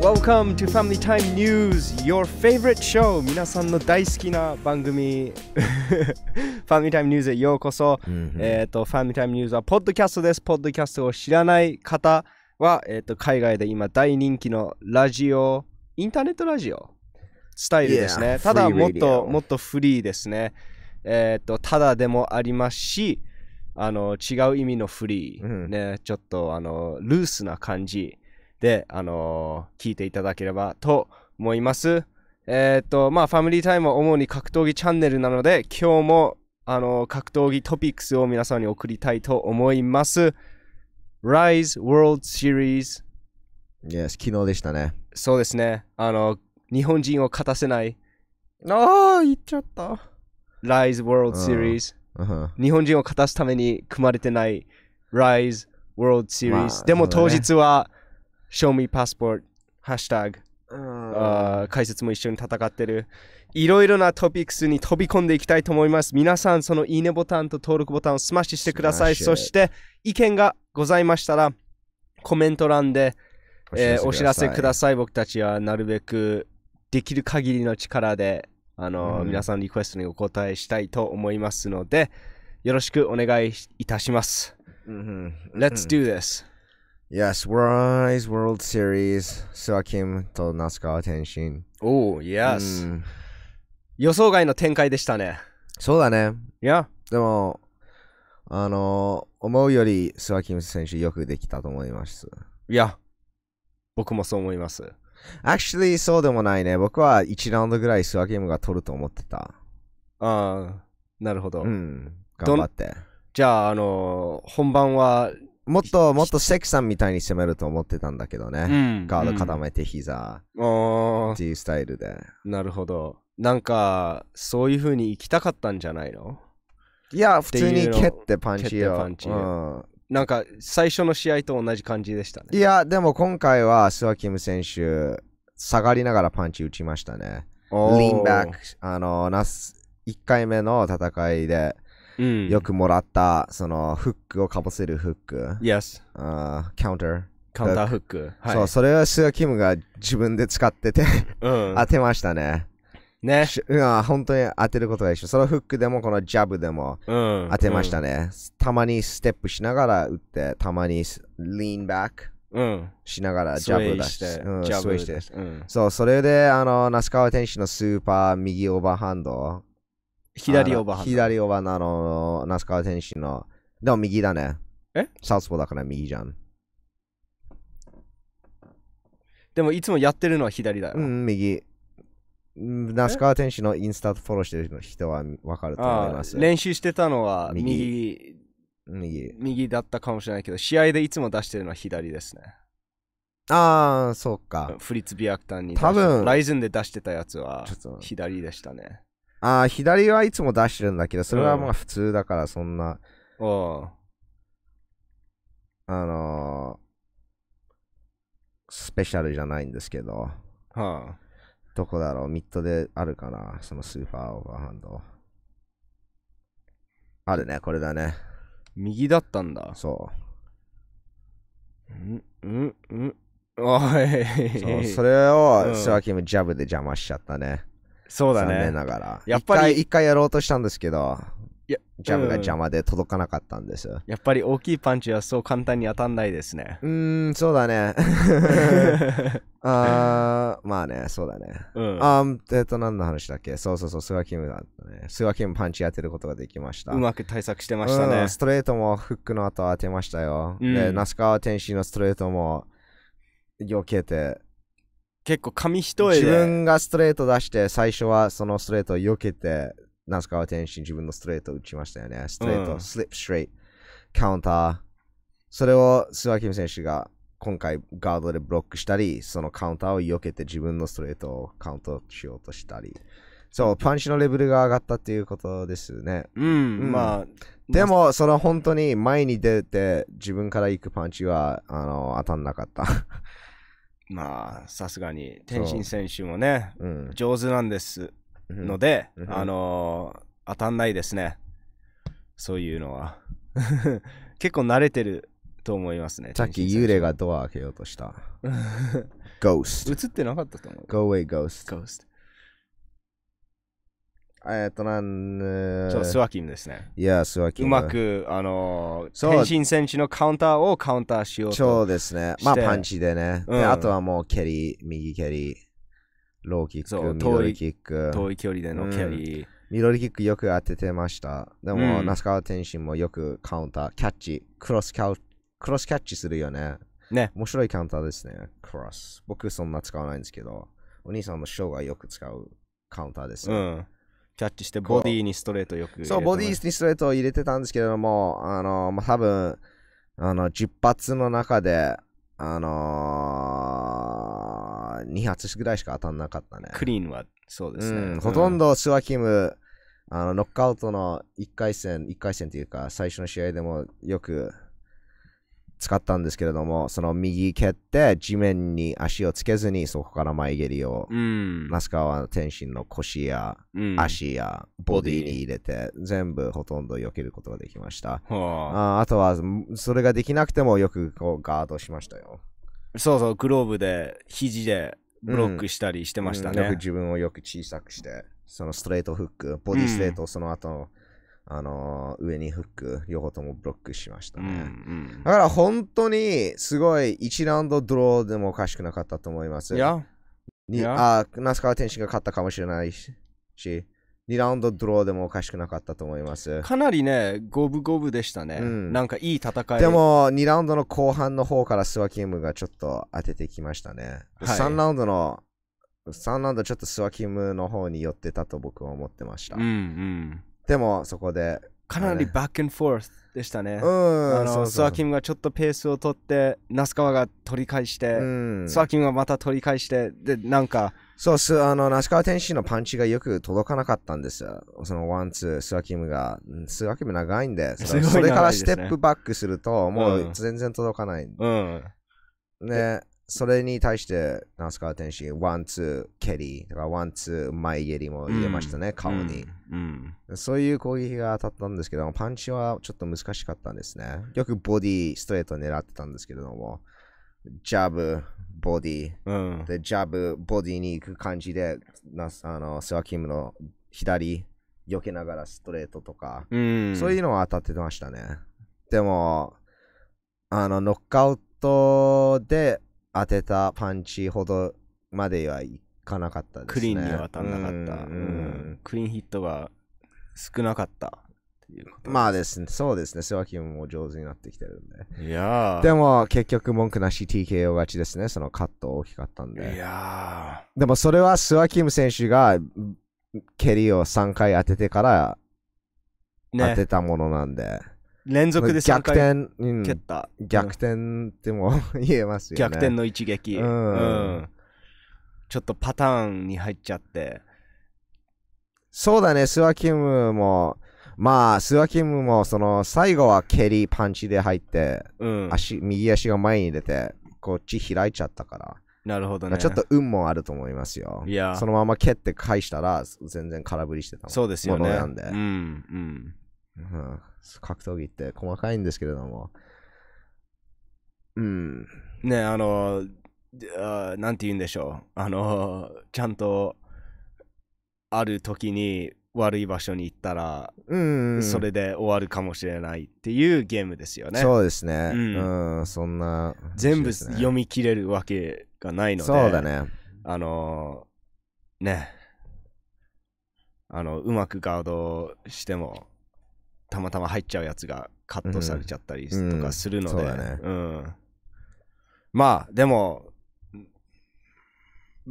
Welcome to Family Time News, your favorite show. 皆さんの大好きな番組 Family Time News へようこそ。えっ、と、Family Time News はポッドキャストです。ポッドキャストを知らない方は、えっ、と、海外で今大人気のラジオ、インターネットラジオ？スタイルですね。Yeah, ただ、もっともっとフリーですね。えっ、と、ただでもありますし、あの、違う意味のフリー。うんね、ちょっと、あの、ルースな感じで、あの、聞いていただければと思います。えっ、と、まあ、ファミリータイムは主に格闘技チャンネルなので、今日も、あの、格闘技トピックスを皆さんに送りたいと思います。Rise World Series。Yes 昨日でしたね。そうですね。あの、日本人を勝たせないああ、言っちゃった。Rise World うん Series。日本人を勝たすために組まれてない Rise World Series、まあでも当日は Show Me Passport ハッシュタグ、解説も一緒に戦ってる。いろいろなトピックスに飛び込んでいきたいと思います。皆さんそのいいねボタンと登録ボタンをスマッシュしてください。そして意見がございましたらコメント欄でえーお知らせくだささい。僕たちはなるべくできる限りの力で、あのうん皆さんのリクエストにお答えしたいと思いますので、よろしくお願いいたします。い。うん Let's do this! Yes, Rise World Series、スワキムと那須川天心。Oh, う yes! ん予想外の展開でしたね。そうだね。いや、でも、あの、思うよりスワキム選手よくできたと思います。いや、僕もそう思います。Actually そうでもないね。僕は1ラウンドぐらいスワキムが取ると思ってた。ああ、なるほど。うん。頑張って。じゃあ、あの本番は、もっともっとセクさんみたいに攻めると思ってたんだけどね。んガード固めて膝うんあっていうスタイルで。ーなるほど。なんか、そういう風に行きたかったんじゃないの？いや、普通に蹴ってパンチ蹴よ。ってパンチうんなんか、最初の試合と同じ感じでしたね。いや、でも今回はスワキム選手、下がりながらパンチ打ちましたね。リーンバック、あの、なす1回目の戦いでうん、よくもらった、そのフックをかぶせるフック、Yes、あーカウンター。カウンターフック。はい、そう、それはスワキムが自分で使っててうん、当てましたね。ね。しうん、本当に当てることが一緒。そのフックでもこのジャブでもうん、当てましたね。たまにステップしながら打って、たまにリーンバックうん。うん。しながらジジャブ出し、してて、うん、ジャブして。うん、そう、それで、あの、那須川天心のスーパー右オーバーハンド。左オーバーハンド。左オーバーなの、那須川天心の。でも右だね。え？サウスポーだから右じゃん。でも、いつもやってるのは左だよ。うん、右。うん那須川天心のインスタフォローしてる人はわかると思いあます。ー練習してたのは右右右右。だったかもしれないけど、試合でいつも出してるのは左ですね。ああ、そうか。フリッツ・ビアクタンに多分ライズンで出してたやつは左でしたね。ああ、左はいつも出してるんだけど、それはうんまあ普通だから、そんな、おうあのースペシャルじゃないんですけど、はあ、どこだろうミッドであるかなそのスーパーオーバーハンド。あるね、これだね。右だったんだ。そうん、うん、うん。おい。う。そうそれを、うんスワキムジャブで邪魔しちゃったね。そうだ残念ね。ながら。やっぱり一回一回やろうとしたんですけど、いやジャブが邪魔で届かなかったんです。うやっぱり大きいパンチはそう簡単に当たんないですね。ーん、そうだね。あーまあね、そうだね。うん、あーえっと、何の話だっけ？そうそうそう、スワキムだったね。スワキムパンチ当てることができました。うまく対策してましたねうん。ストレートもフックの後当てましたよ。うんで、那須川天心のストレートも避けて、結構紙一重自で。分がストレート出して、最初はそのストレートを避けて、那須川天心自分のストレートを打ちましたよね。ストレート、うんスリップストレート、カウンター。それをスワキム選手が今回ガードでブロックしたり、そのカウンターを避けて自分のストレートをカウントしようとしたり。そう、パンチのレベルが上がったっていうことですね。うん、うんまあ。でも、その本当に前に出て自分から行くパンチはあの当たんなかった。まあ、さすがに、天心選手もね、うん。上手なんですうんので、うんあのー当たんないですね。そういうのは。結構慣れてると思いますね。さっき幽霊がドア開けようとした。Ghost。映ってなかったと思う。Go away, ghost。Ghost。えっと、なん、そう、スワキムですね。いや、スワキム。うまく、あのー、そう天心選手のカウンターをカウンターしようそと。うですね。まあ、パンチでね。でうんあとはもう、蹴り、右蹴り、ローキック、ミドルキック。遠い距離でのキャリー。ミドルキックよく当ててました。でも、うん那須川天心もよくカウンター、キャッチ、クロスキャウクロスキャッチするよね。ね。面白いカウンターですね。クロス。僕そんな使わないんですけど、お兄さんのショーがよく使うカウンターですね。うん。キャッチしてボディにストレートよくそう、ボディにストレートを入れてたんですけれども、あの、まあ、多分、あの、10発の中で、あのー、2発ぐらいしか当たんなかったね。クリーンはそうですね。うん、ほとんどスワキム、あのノックアウトの1回戦、1回戦というか、最初の試合でもよく使ったんですけれども、その右蹴って地面に足をつけずに、そこから前蹴りを、うん。那須川天心の腰やうん。足やボディに入れて、全部ほとんど避けることができました。はああとは、それができなくてもよくこうガードしましたよ。あそうそう、グローブで、肘でブロックしたりしてましたねうんよく。自分をよく小さくして、そのストレートフック、ボディストレート、その後、あのー上にフック、両方ともブロックしましたうんうね。んだから本当にすごい1ラウンドドローでもおかしくなかったと思います。いや、にあ、那須川天心が勝ったかもしれないし、2ラウンドドローでもおかしくなかったと思います。かなりね、五分五分でしたね。うんなんかいい戦い。で、も2ラウンドの後半の方からスワキムがちょっと当ててきましたね。はい3ラウンドの3ラウンドちょっとスワキムの方に寄ってたと僕は思ってました。うんうん。でもそこで、かなりバックアンフォースでしたね。うん、あのスワキムがちょっとペースを取って、ナスカワが取り返して、うん、スワキムがまた取り返して、で、なんか、そうす、あの、那須川天心のパンチがよく届かなかったんですよ。そのワン、ツー、スワキムが。うんスワキム長いんで、それ それからステップバックすると、もううん全然届かない。うん。ね、それに対して、那須川天心、ワン、ツー、蹴り、だからワン、ツー、前蹴りも入れましたね、顔に。うん。そういう攻撃が当たったんですけど、パンチはちょっと難しかったんですね。よくボディ、ストレート狙ってたんですけれども、ジャブ、ボディ、うん。うん。で、ジャブ、ボディに行く感じで、なあのスワキムの左、避けながらストレートとか、うん。そういうのは当たってましたね。でも、あの、ノックアウトで当てたパンチほどまではいかなかったですね。クリーンには当たんなかった。うんうん。クリーンヒットが少なかったっていうことまあですね、そうですね、スワキムも上手になってきてるんで。いやー。でも、結局文句なし TKO 勝ちですね、そのカット大きかったんいで。やでもそれはスワキム選手が蹴りを3回当ててからーね。当てたものなんで、連続で3逆回転、うん蹴った。逆転っても 言えますよね。逆転の一撃。うんうんちょっとパターンに入っちゃって。そうだね、スワキムも、まあ、スワキムも、その、最後は蹴り、パンチで入って、うん。足、右足が前に出て、こっち開いちゃったから。なるほどね。ちょっと運もあると思いますよ。いやそのまま蹴って返したら、全然空振りしてたもんそうですよね。ものなんで、うん。うん。うん格闘技って細かいんですけれども。うん。ねあのあなんて言うんでしょうあのちゃんとある時に悪い場所に行ったら、うん。それで終わるかもしれないっていうゲームですよねそうですね。ううんん。そんな、全部読み切れるわけがないのでそうだね。あのねあのうまくガードしてもたまたま入っちゃうやつがカットされちゃったりうんとかするので、うんそうだねうんまあでも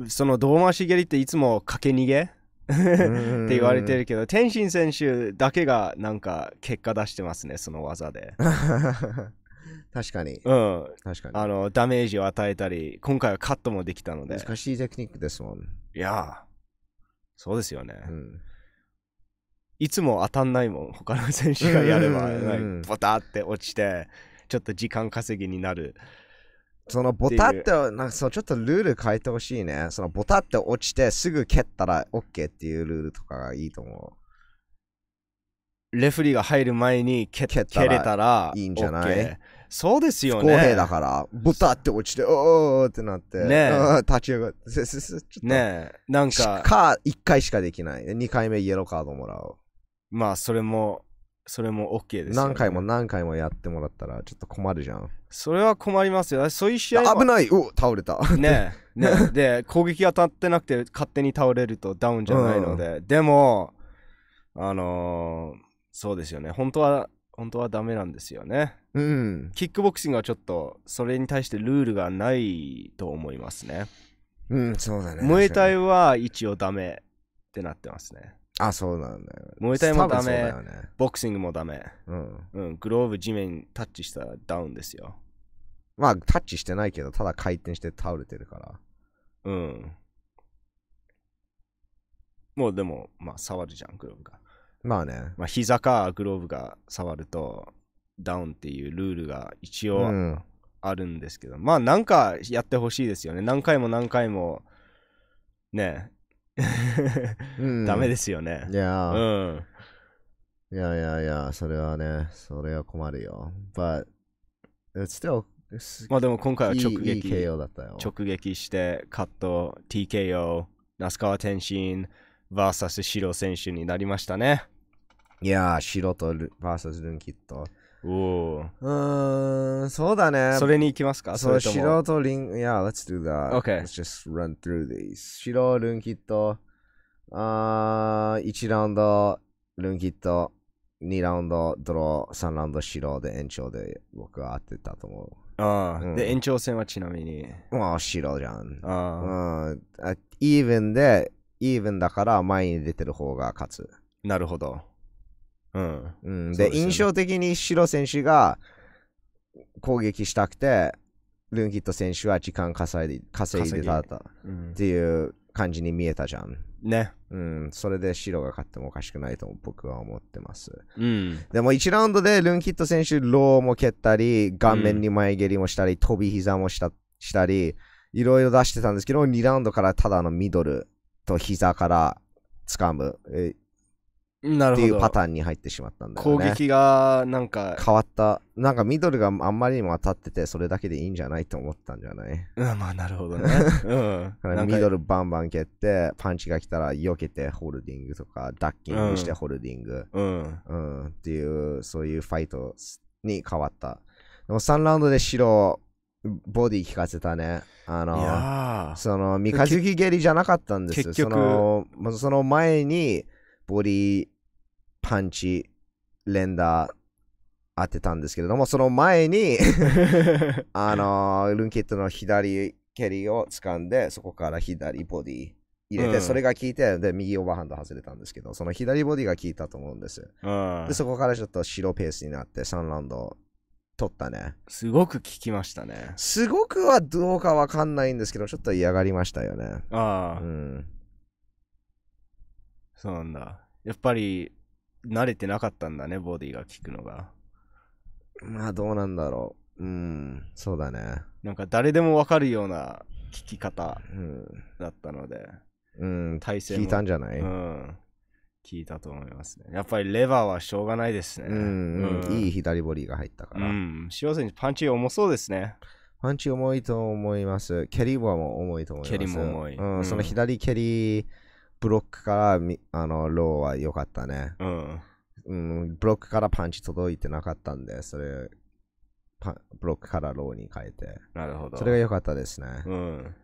その胴回し蹴りっていつも駆け逃げ？っ って言われてるけど天心選手だけがなんか結果出してますねその技で 確かに。うん確かに。あのダメージを与えたり今回はカットもできたので難しいテクニックですもん。いやそうですよね、うん。いつも当たんないもん他の選手がやれば、ボタって落ちてちょっと時間稼ぎになる。そのボタって、なんかそうちょっとルール変えてほしいね。そのボタって落ちてすぐ蹴ったら OK っていうルールとかがいいと思レフェリーが入る前に蹴蹴ったら蹴れたらいいんじゃない？OK そうですよ不ね。公平だから、ボタって落ちて、おーってなって、ね立ち上がって、せせせちょっと。ねえ、なんか、か、1回しかできない。2回目イエローカードもらう。まあ、それも、それも OK ですよ、ね。何回も何回もやってもらったらちょっと困るじゃん。それは困りますよ。そういう試合も危ないお倒れた。ねえ、ねえで、攻撃当たってなくて勝手に倒れるとダウンじゃないので、でも、あのーそうですよね。本当は、本当はダメなんですよね。うん。キックボクシングはちょっと、それに対してルールがないと思いますね。うん、そうだね。ムエタイ確は一応ダメってなってますね。あ、そうなんだよ。ムエタイもダメね。ボクシングもダメ。うん。うん、グローブ地面にタッチしたらダウンですよ。まあ、タッチしてないけど、ただ回転して倒れてるから。うん。もうでも、まあ触るじゃん、グローブが。まあね。まあ、膝かグローブが触るとダウンっていうルールが一う応ん。あるんですけど、まあなんかやってほしいですよね。何回も何回もねうん ダメですよねい。やうー、ん。いやいやいや、それはね、それは困るよ。But, it's still, まあでも今回はいい直いい撃たよ。直撃してカット TKO 那須川天心 VS シロ選手になりましたね。いやー、白とル VS ルンキット。おお。うーん、そうだね。それに行きますか？そう、白とリン、yeah, let's do that. Okay. Let's just run through these. 白、ルンキット、あー1ラウンド、ルンキット、2ラウンド、ドロー、3ラウンド、白で延長で僕は当てたと思ああ、うんで、延長戦はちなみに。う。まあ、白じゃん。ああ、うん。あイーブンで、イーブンだから前に出てる方が勝つ。なるほど。うん。うん、で印象的に白選手が攻撃したくて、ルンキット選手は時間稼いで稼いでたっていう感じに見えたじゃん。ね。うん、それで白が勝ってもおかしくないと僕は思ってます。うん。でも1ラウンドでルンキット選手、ローも蹴ったり、顔面に前蹴りもしたり、飛び膝もしたしたり、いろいろ出してたんですけど、2ラウンドからただのミドルと膝から掴むえなるほど。っていうパターンに入ってしまったんだよね。攻撃がなんか、変わった。なんかミドルがあんまりにも当たってて、それだけでいいんじゃないと思ったんじゃない？うん、まあなるほどね。うん。ミドルバンバン蹴って、パンチが来たら避けてホールディングとか、ダッキングしてホールディング、うん。うん、っていう、そういうファイトに変わった。でも3ラウンドで白、ボディ効かせたね。あいの、その、三日月蹴りじゃなかったんです結局その前に、ボディ、パンチ、連打当てたんですけれども、その前に、あのールンキットの左蹴りを掴んで、そこから左ボディ入れて、うんそれが効いて、で、右オーバーハンド外れたんですけど、その左ボディが効いたと思うんです。うんで、そこからちょっと白ペースになって3ラウンド取ったね。すごく効きましたね。すごくはどうかわかんないんですけど、ちょっと嫌がりましたよね。ああ、うん。そうなんだ。やっぱり、慣れてなかったんだね、ボディが効くのが。まあ、どうなんだろう。うん、そうだね。なんか誰でもわかるような効き方うん。だったので、うん、体勢も聞いたんじゃない、うん。聞いたと思いますね。やっぱりレバーはしょうがないですね。うん、うん、いいい。左ボディが入ったから。うん。塩選手、パンチ重そうですね。パンチ重いと思います。蹴りはも重いと思います。蹴りも重いうんうんその左蹴り、ブロックからみあのローは良かったね、うん。うん。ブロックからパンチ届いてなかったんで、それ、パブロックからローに変えて。なるほど。それが良かったですね。うん。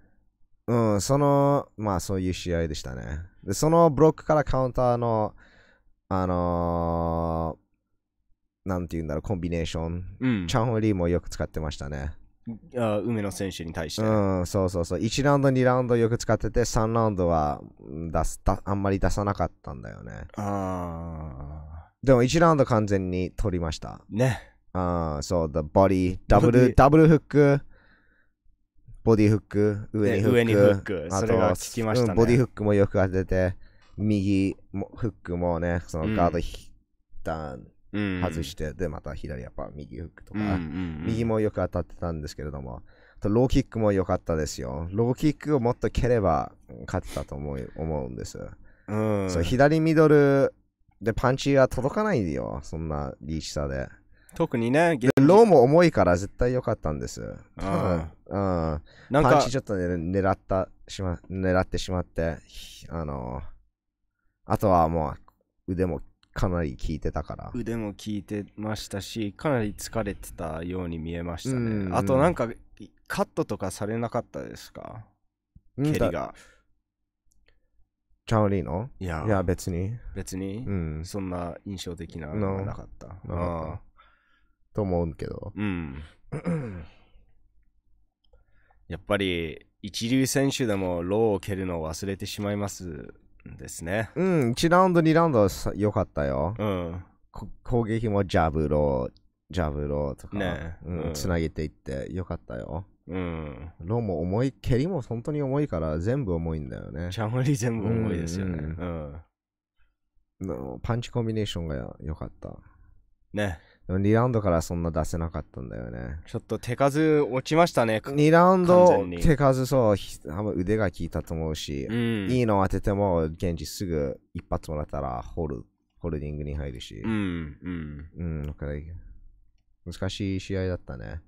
うん、その、まあそういう試合でしたね。で、そのブロックからカウンターの、あのー、なんて言うんだろう、コンビネーション。うん。チャンホリーもよく使ってましたね。あ梅野選手に対して。うん、そうそうそう。1ラウンド、2ラウンドよく使ってて、3ラウンドはうん出すだあんまり出さなかったんだよね。あでも1ラウンド完全に取りました。ー。ね。あーそう、the body、ダブル、ボディダブルフック、ボディフック、上にフック。上にフックあとねうんボディフックもよく当てて、右もフックもね、そのガードひ、ダンうん。外して、で、また左やっぱ右フックとか。右もよく当たってたんですけれども、あとローキックも良かったですよ。ローキックをもっと蹴れば勝ってたと思う思うんです。うん。そう左ミドルでパンチが届かないよ、そんなリーチ差で。特にね、でローも重いから絶対良かったんです。多分あうん。なんかパンチちょっとね狙ったしま、狙ってしまって、ひあの、あとはもう腕もかなり効いてたから。腕も効いてましたし、かなり疲れてたように見えましたね。うんあとなんか、カットとかされなかったですか？うんだ蹴りが。チャオリーの？いやいや、別に。別に、うん。そんな印象的なのがなかった。なかったと思うけど。うん。やっぱり一流選手でもローを蹴るのを忘れてしまいますんですね。うん、1ラウンド、2ラウンド良かったよ。うん。こ攻撃もジャブロー、ジャブローとか、ねうんうんつなげていって良かったよ。うん。ローも重い、蹴りも本当に重いから全部重いんだよね。チャンマリ全部重いですよね。ううん。のパンチコンビネーションが良かった。ね。でも2ラウンドからそんな出せなかったんだよね。ちょっと手数落ちましたね。2ラウン完ド手数そう、腕が効いたと思うし、うん。いいの当てても現地すぐ一発もらったらホール、ホールディングに入るし。うん。うん。うん、だから難しい試合だったね。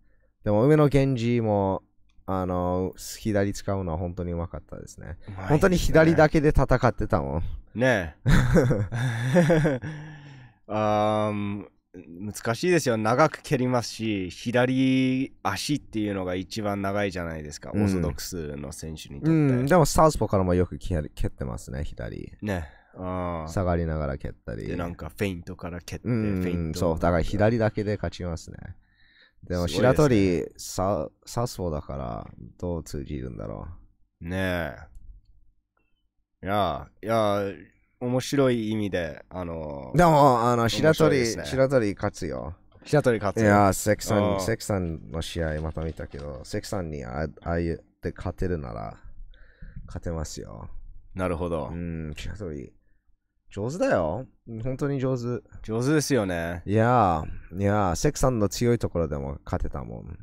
でも、上野源氏も、あの、左使うのは本当にうまかったですね。本当に左だけで戦ってたもん。ねえ。あー難しいですよ。長く蹴りますし、左足っていうのが一番長いじゃないですか。うんオーソドックスの選手にとって。うん、でも、サウスポーからもよく蹴ってますね、左。ねあー下がりながら蹴ったり。で、なんかフェイントから蹴って、うフェイん、ント。そう、だから左だけで勝ちますね。でも、白鳥、ササウスポーだから、どう通じるんだろねえ。いや、いや、面白い意味で、あのう。、でも、あの、白鳥、ね白鳥勝つよ。白鳥勝つ。いやー、セクさうんん、セクさんの試合また見たけど、セクさんにあああいうって勝てるなら、勝てますよ。なるほどう。ん、白鳥、上手だよ。本当に上手。上手ですよね。いやー、いやー、セクさんの強いところでも勝てたもん。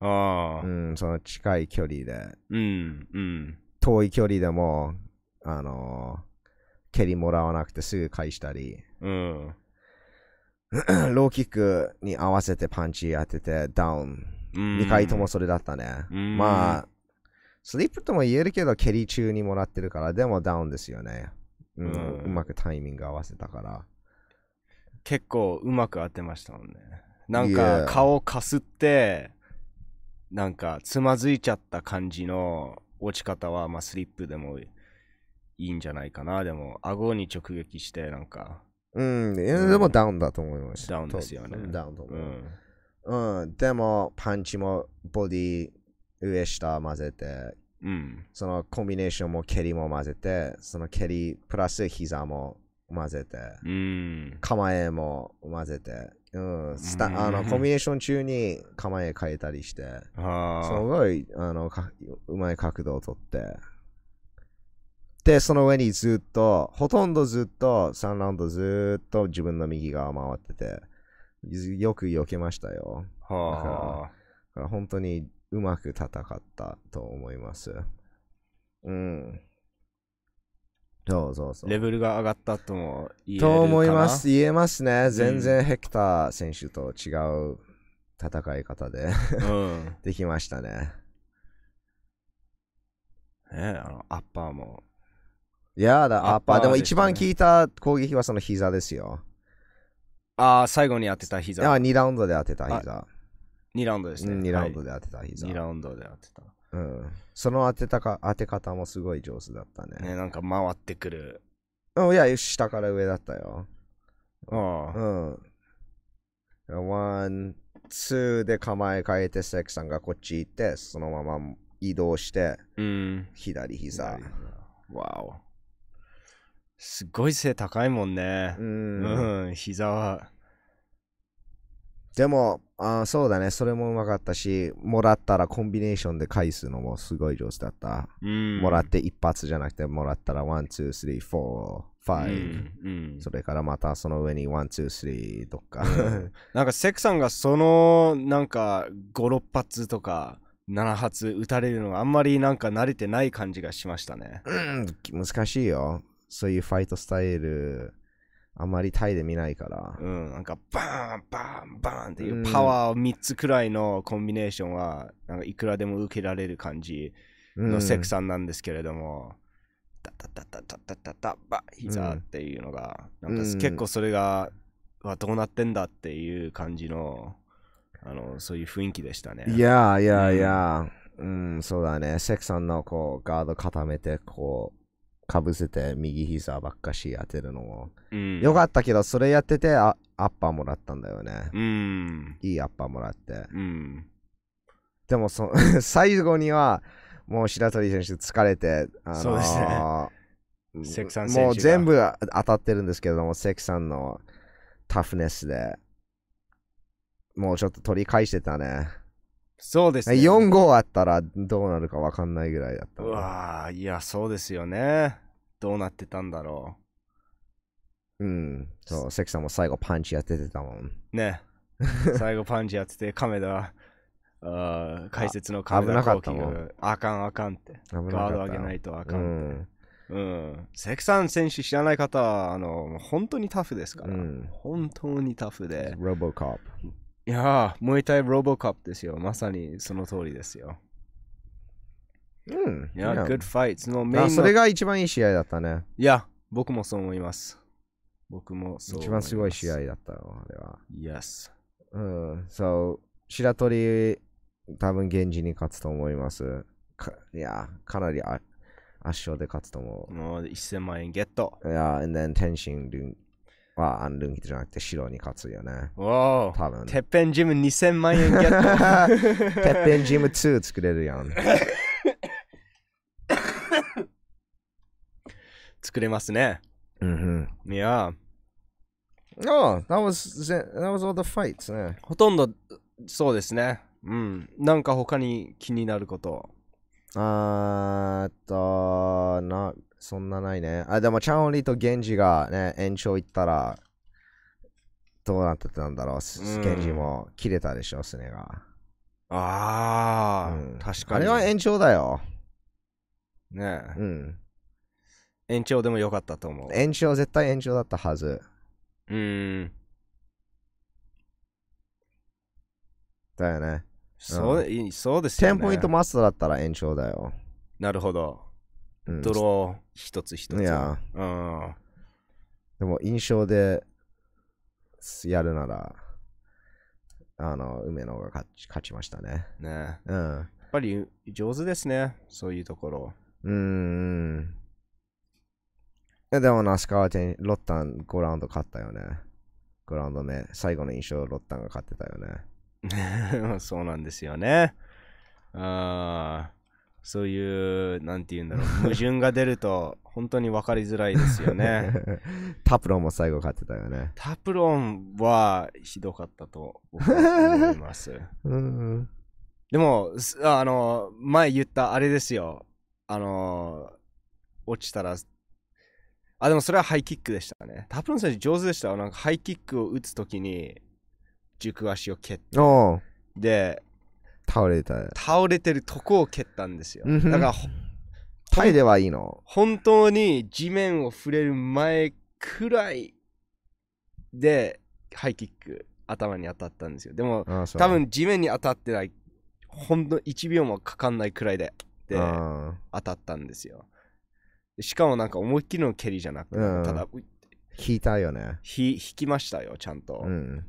ああう。ん、その近い距離で、うん、うん。遠い距離でも、あのー蹴りもらわなくてすぐ返したり、うん。ローキックに合わせてパンチ当ててダウン。うん2回ともそれだったね。うんまあ、スリップとも言えるけど、蹴り中にもらってるから、でもダウンですよね。うんうんうまくタイミング合わせたから。結構うまく当てましたもんね。なんいかや顔かすって、なんかつまずいちゃった感じの落ち方は、まあスリップでもいいんじゃないかな。でも、顎に直撃して、なんか、うん、いやでもダウンだと思います。ダウンですよね。とダウンとう思う。ん。うん、でも、パンチもボディ上下混ぜて、うん。そのコンビネーションも蹴りも混ぜて、その蹴りプラス膝も混ぜて、うん。構えも混ぜて、うん、スタうん。あのコンビネーション中に構え変えたりして、すあ。ごいあのかうまい角度をとって、で、その上にずっと、ほとんどずっと、3ラウンドずっと自分の右側回ってて、よく避けましたよ。あ。はあ。だから本当にうまく戦ったと思います。うん。そうそうそう。レベルが上がったとも言えるかな？と思います。。言えますね。全然ヘクター選手と違う戦い方でうん。できましたね。ねあの、アッパーも。いやだ、アッパー。でも一番効いた攻撃はその膝ですよ。ああ、最後に当てた膝。いや、2ラウンドで当てた膝。2ラウンドですね。うん、2ラウンドで。で当てた膝。2ラウンドで当てた。うん。その当てたか当て方もすごい上手だったね。ね、なんか回ってくる。うん、いや、下から上だったよ。ああ。うん。ワン、ツーで構え変えて、セクさんがこっち行って、そのまま移動して、うん。左膝。わお。すごい背高いもんねう。。うんん、膝は。でもあー、そうだね、それもうまかったし、もらったらコンビネーションで返すのもすごい上手だった。うん。もらって一発じゃなくて、もらったら one, two, three, four, five うん。うんそれからまたその上に one, two, three とか。うん なんかセクさんがそのなんか5、6発とか7発撃たれるのがあんまりなんか慣れてない感じがしましたね。うん難しいよ。そういうファイトスタイルあまりタイで見ないから。うん、なんかバーンバーンバーンっていううんパワー3つくらいのコンビネーションはなんかいくらでも受けられる感じのセクさんなんですけれども、タタタタタタタタバ膝っていうのが、なんかうん結構それが、わどうなってんだっていう感じのあのそういう雰囲気でしたね。いやいやいや、うん、そうだね。セクさんのこうガード固めて、こう、かぶせて右膝ばっかし当てるのも。うん、よかったけど、それやっててあアッパーもらったんだよね。うん。いいアッパーもらって。うん。でもそ、最後には、もう白鳥選手疲れて、あのーそうですねセクさん選手がもう全部当たってるんですけれども、セクさんのタフネスで、もうちょっと取り返してたね。そうですね。4号あったらどうなるか分かんないぐらいだったうね。わーいや、そうですよね。どうなってたんだろうん。そう、関さんも最後パンチやっててたもん。う。ね。最後パンチやってて、亀田、あー解説の亀危な田光輝かったもんがあかんあかんって。危なかったガード上げないとあかうん。うん。関さん選手知らない方は、あの、本当にタフですから。うん本当にタフで。ロボコップ。いやー、ムエタイロボカップですよ。まさにその通りですよ。うん。いや、いや good fights のメインのあそれが一番いい試合だったね。いや、僕もそう思います。僕もそう思います。一番すごい試合だったよ、あれは。Yes。うん。そう、白鳥、多分現地に勝つと思います。かいや、かなりあ圧勝で勝つと思もう1000万円ゲット。う。いや、and then 天心は、あのルンキじゃなくて白に勝つよね。おー多分。てっぺんジム2000万円ゲット。てっぺんジム2作れるやん。作れますね。うんいや、Oh, that was that was all the fights ね。ほとんどそうですね。うん。なんか他に気になること。あーっと、な、そんなないね。あ、でも、チャンオリとゲンジがね、延長行ったら、どうなってたんだろう。スうんゲンジも切れたでしょ、スネが。ああ、うん確かに。あれは延長だよ。ねえうん。延長でもよかったと思う。延長、絶対延長だったはず。うん。だよね。そう,、いそうですよ10ね。ポイントマストだったら延長だよ。なるほど。うん、ドロー一つ一つ。いやうん。でも、印象でやるなら、あの、梅野が勝ち勝ちましたね。ねやうん。っぱり上手ですね。そういうところ。うーん。えでも、那須川天、ロッタン5ラウンド勝ったよね。5ラウンド目、最後の印象、ロッタンが勝ってたよね。そうなんですよね。あーそういう、なんて言うんだろう、矛盾が出ると 本当に分かりづらいですよね。タプロンも最後勝ってたよね。タプロンはひどかったと僕は思います。うん。でも、すあの、前言ったあれですよ。あの、落ちたら、あ、でもそれはハイキックでしたね。タプロン選手上手でしたよ。なんかハイキックを打つときに、軸足を蹴って、倒れた。倒れてるとこを蹴ったんですよ。だからほ、タイではいいの？本当に地面を触れる前くらいで、ハイキック、頭に当たったんですよ。でも、多分地面に当たってない、ほんの1秒もかかんないくらいで、であ当たったんですよ。でしかもなんか思いっきりの蹴りじゃなくて、うんただ、引いたよね。ひ引きましたよ、ちゃんと。うん。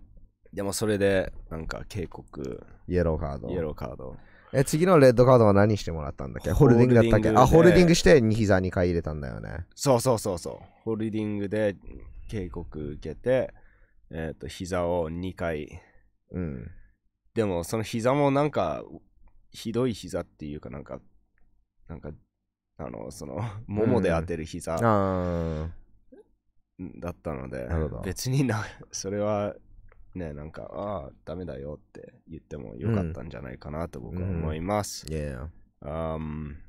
でもそれで、なんか警告、イエローカードイ。エローカード。え、次のレッドカードは何してもらったんだっけ？ホールディングだったっけ？あ、ホールディングして2膝2回入れたんだよね。そうそうそうそう。ホールディングで警告受けて、えっ、と、膝を2回。うん。でも、その膝もなんか、ひどい膝っていうかなんか、なんか、あの、その、ももで当てる膝ああ。だったので、なるほど別にな、それは、ね、なんか、ああ、ダメだよって言ってもよかったんじゃないかなと僕は思います。Yeah. あー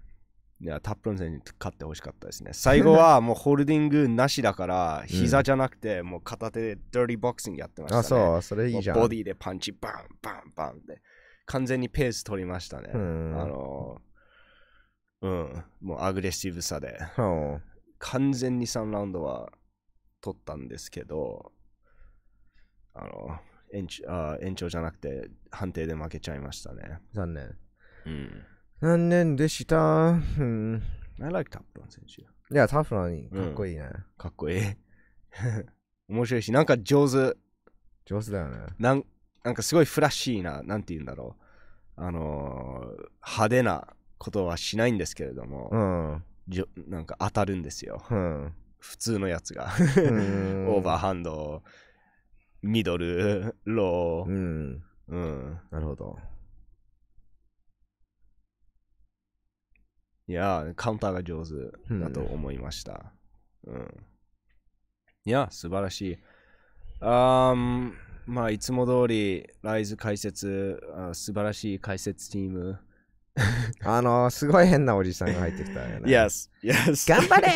いや、タップロン選手に勝ってほしかったですね。最後はもうホールディングなしだから、膝じゃなくて、もう片手でダーティーボクシングやってましたね。あ、そう、それいいじゃん。ボディでパンチ、バン、バン、バンで。完全にペース取りましたね。うんあの、うん、もうアグレッシブさで。うん完全に3ラウンドは取ったんですけど、あの、延長あ延長じゃなくて判定で負けちゃいましたね。残念。うん。残念でした。うん。I like タップラン選手。いや、タフなのにかっこいいね。かっこいい。面白いし、なんか上手。上手だよね。なんなんかすごいフラッシーな、なんて言うんだろう。あのー派手なことはしないんですけれども、うん。じょなんか当たるんですよ。うん。普通のやつが。ん オーバーハンド、ミドル、ロー。うん。うん。なるほど。いやー、カウンターが上手だと思いました。うん。いや、素晴らしい。あーんまあ、いつも通り、ライズ解説、あ素晴らしい解説チーム。あの、すごい変なおじさんが入ってきたよね。Yes, yes. 頑張れ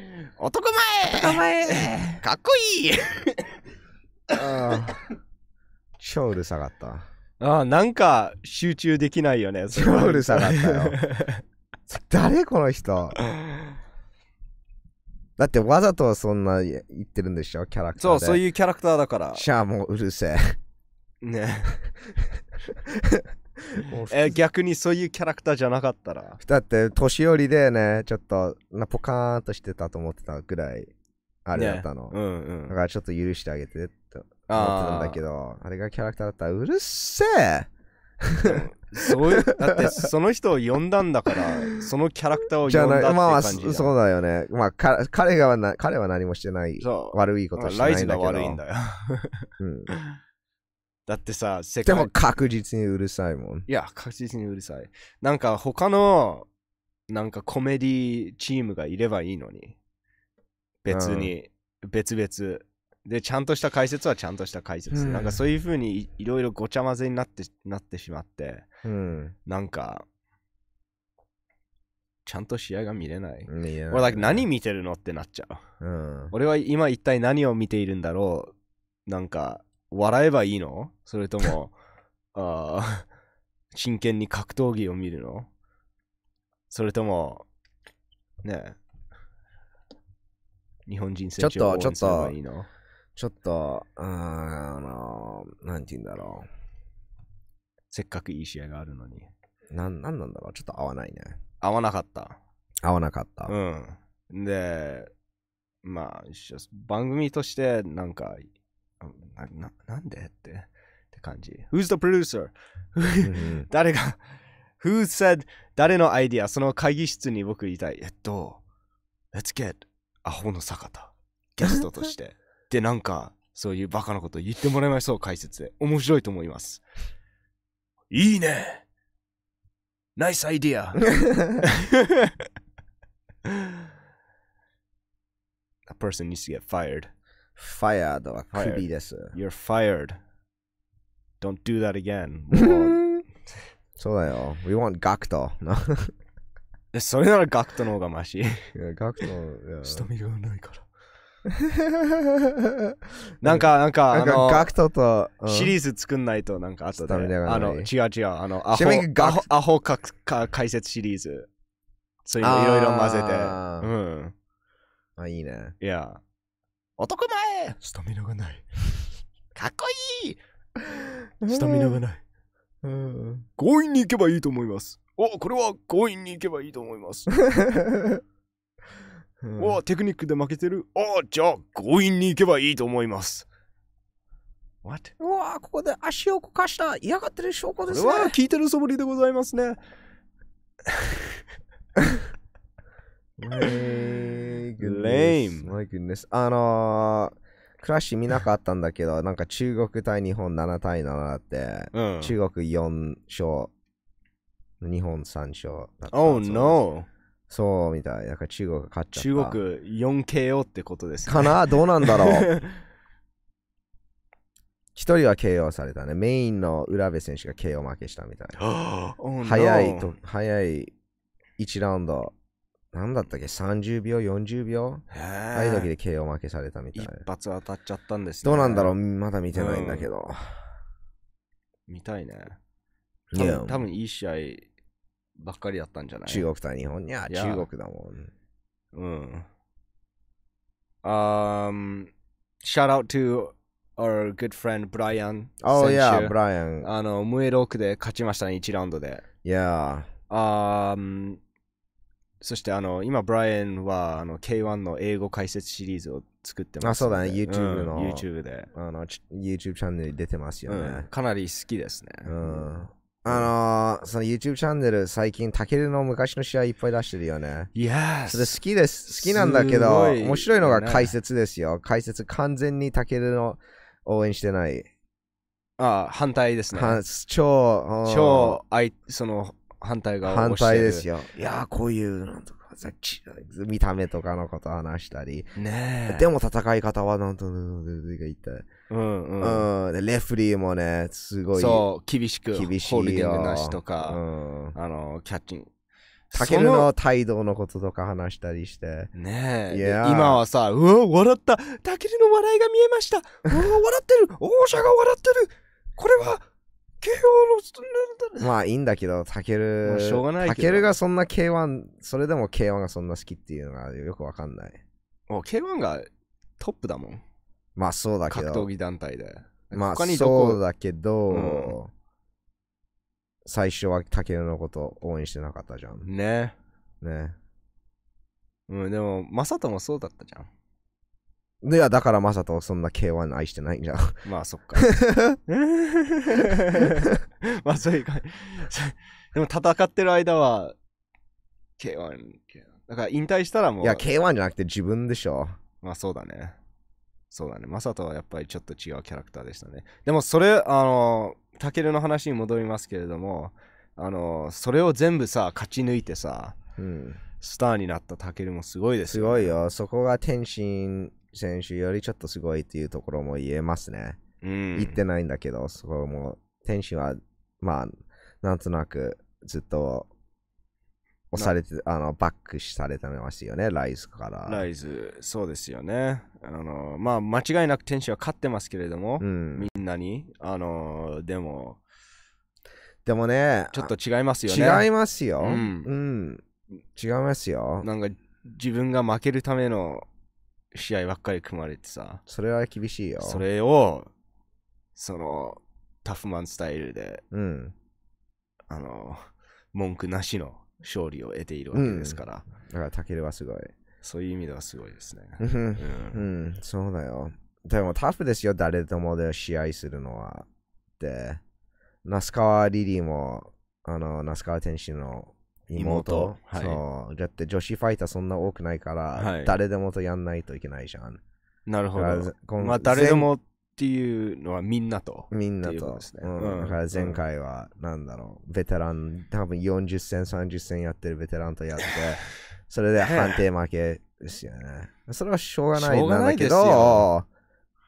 男前頑張れかっこいいあー超うるさかった。あーなんか集中できないよね。超うるさかったよ。誰この人？だってわざとそんな言ってるんでしょ？キャラクタそう、ーで。そういうキャラクターだから。じゃあもううるせね。え。もうえ逆にそういうキャラクターじゃなかったら？だって年寄りでね、ちょっとなポカーンとしてたと思ってたぐらいあれだったの。うんうんだ。からちょっと許してあげてって思ってたんだけど、あれがキャラクターだったらうるせえそういう、だってその人を呼んだんだから、そのキャラクターを呼んだってまあまあ。そそうだよね。まあ、か彼がはな彼は何もしてない。悪いことしてなライズがいんだけど。悪いんだよ。うんだってさ、世界でも確実にうるさいもん。いや、確実にうるさい。なんか他の、なんかコメディチームがいればいいのに。別に、別々。で、ちゃんとした解説はちゃんとした解説。うんなんかそういう風にいいろいろごちゃ混ぜになってなってしまって、うん。なんか、ちゃんと試合が見れない。いや俺、like 何見てるのってなっちゃう。うん。俺は今一体何を見ているんだろうなんか、笑えばいいの？それとも、あー真剣に格闘技を見るの？それとも、ねえ日本人選手を応援ちょっとすればいいの？ちょっと、あの、なんて言うんだろせっかくいい試合があるのに。う。なん、なんなんだろう。ちょっと合わないね。合わなかった。合わなかった。うん。で、まあ、番組として、なんか、なななんでってって感じ。Who's the producer? うん誰が Who said 誰のアイディアその会議室に僕言いたい。えっと、Let's get アホの坂田ゲストとして。で、なんか、そういうバカなこと言ってもらいましょう、解説で。面白いと思います。いいねナイスアイディア A person needs to get fired. ファイアードはクビです。You're fired. Don't do that again. そうだよ。We want ガクト。なえそれならガクトの方がマシ。ガクト。いやスタミナがないから。なんか、なんか、なんかあの、ガクトと、うんシリーズ作んないと、なんか後で。スタミナがないあの、違う違う、あの、アホちなみに、ガクアホ、アホかか解説シリーズ。そういうのいろいろ混ぜて。あーうん。あ、いいね。いや。男前スタミナがない。かっこいい スタミナがない。うん。強引に行けばいいと思います。お、これは強引に行けばいいと思います。お、テクニックで負けてるお、じゃあ強引に行けばいいと思います。What? うわここで足をこかした嫌がってる証拠これですね。は聞いてるそぶりでございますね。My goodness. Lame. My goodness. あのー、クラッシュ見なかったんだけど、なんか中国対日本7対7だって、うん。中国4勝、日本3勝だった。Oh no. そうみたい。なんか中国が勝っちゃった。中国 4KO ってことですね。かな？どうなんだろう 一人は KO されたね。メインの浦部選手が KO 負けしたみたい。oh. 早いと、早い1ラウンド、なんだったっけ ?30 秒、40秒？へああいう時ーで KO 負けされたみたい一。発当たっちゃったんですね。どうなんだろう？まだ見てないんだけど。見たいね。多分多分いい試合ばっかりだったんじゃない？中国対日本いや、いや中国だもん。うん。Um, shout out to our good friend Brian. Oh 選 yeah, 手 Brian. あの、ムエロークで勝ちましたね、1ラウンドで。Yeah. あーそしてあの今、ブライアンはあの K1 の英語解説シリーズを作ってますあそうだね YouTube のうん YouTube で、あの、ち YouTube チャンネルに出てますようんね。かなり好きですね。うん。あのー、その YouTube チャンネル、最近、タケルの昔の試合いっぱい出してるよね。Yes! それ好きです。好きなんだけすど、面白いのが解説ですよ。解説完全にタケルの応援してない。あ反対ですね。は超、うん超相その反対側を反対ですよ。いやー、こういうのとかさ、ち見た目とかのこと話したり。ねえ。でも戦い方はなんと言って。うんうん。うん。で、レフリーもね、すごい。そう、厳しく、厳しいホールディンよ。グなしとうか、ん。あの、キャッチング。タケルの態度のこととか話したりして。ねえ、いやで今はさ、うわ、笑ったタケルの笑いが見えましたうわ、笑ってる王者が笑ってるこれは、まあいいんだけど、タケル、まあしょうがないけどタケルがそんな K1、それでも K1 がそんな好きっていうのがよくわかんない。もう K1 がトップだもん。まあそうだけど。格闘技団体で。まあそうだけど、うん最初はタケルのこと応援してなかったじゃん。ね。ね。うん、でも、マサトもそうだったじゃん。で、いやだからマサトそんな K1 愛してないんじゃん。まあ、そっか。まあ、そういうか。でも、戦ってる間は、K1、K1 だから、引退したらもう、いや、K1 じゃなくて自分でしょ。まあ、そうだね。そうだね。マサトはやっぱりちょっと違うキャラクターでしたね。でも、それ、あの、タケルの話に戻りますけれども、あの、それを全部さ、勝ち抜いてさ、うん。スターになったタケルもすごいですすよ、ごいよ。そこが天心選手よりちょっとすごいっていうところも言えますね。うん。言ってないんだけど、そこも、天心は、まあ、なんとなくずっと押されて、あの、バックされてますよね、ライズから。ライズ、そうですよね。あの、まあ、間違いなく天使は勝ってますけれども、うん。みんなに。あの、でも、でもね、ちょっと違いますよね。違いますよ。ううんん。違いますよ。なんか、自分が負けるための試合ばっかり組まれてさ、それは厳しいよ。それを、その、タフマンスタイルで、うん。あの、文句なしの勝利を得ているわけですから、だから、タケルはすごい。そういう意味ではすごいですね。うんううんん、そうだよ。でもタフですよ、誰ともで試合するのは。で、那須川リリーも、あの、那須川天心の妹。妹はいそう。だって女子ファイターそんな多くないから、はい誰でもとやんないといけないじゃん。なるほだからど。このまあ、誰でもっていうのはみんなと。みんなっていうこととですねうんうんだから前回は、なんだろう、ベテラン、多分40戦、30戦やってるベテランとやって、それで判定負けですよね。それはしょうがないしょうがないですんだけよど、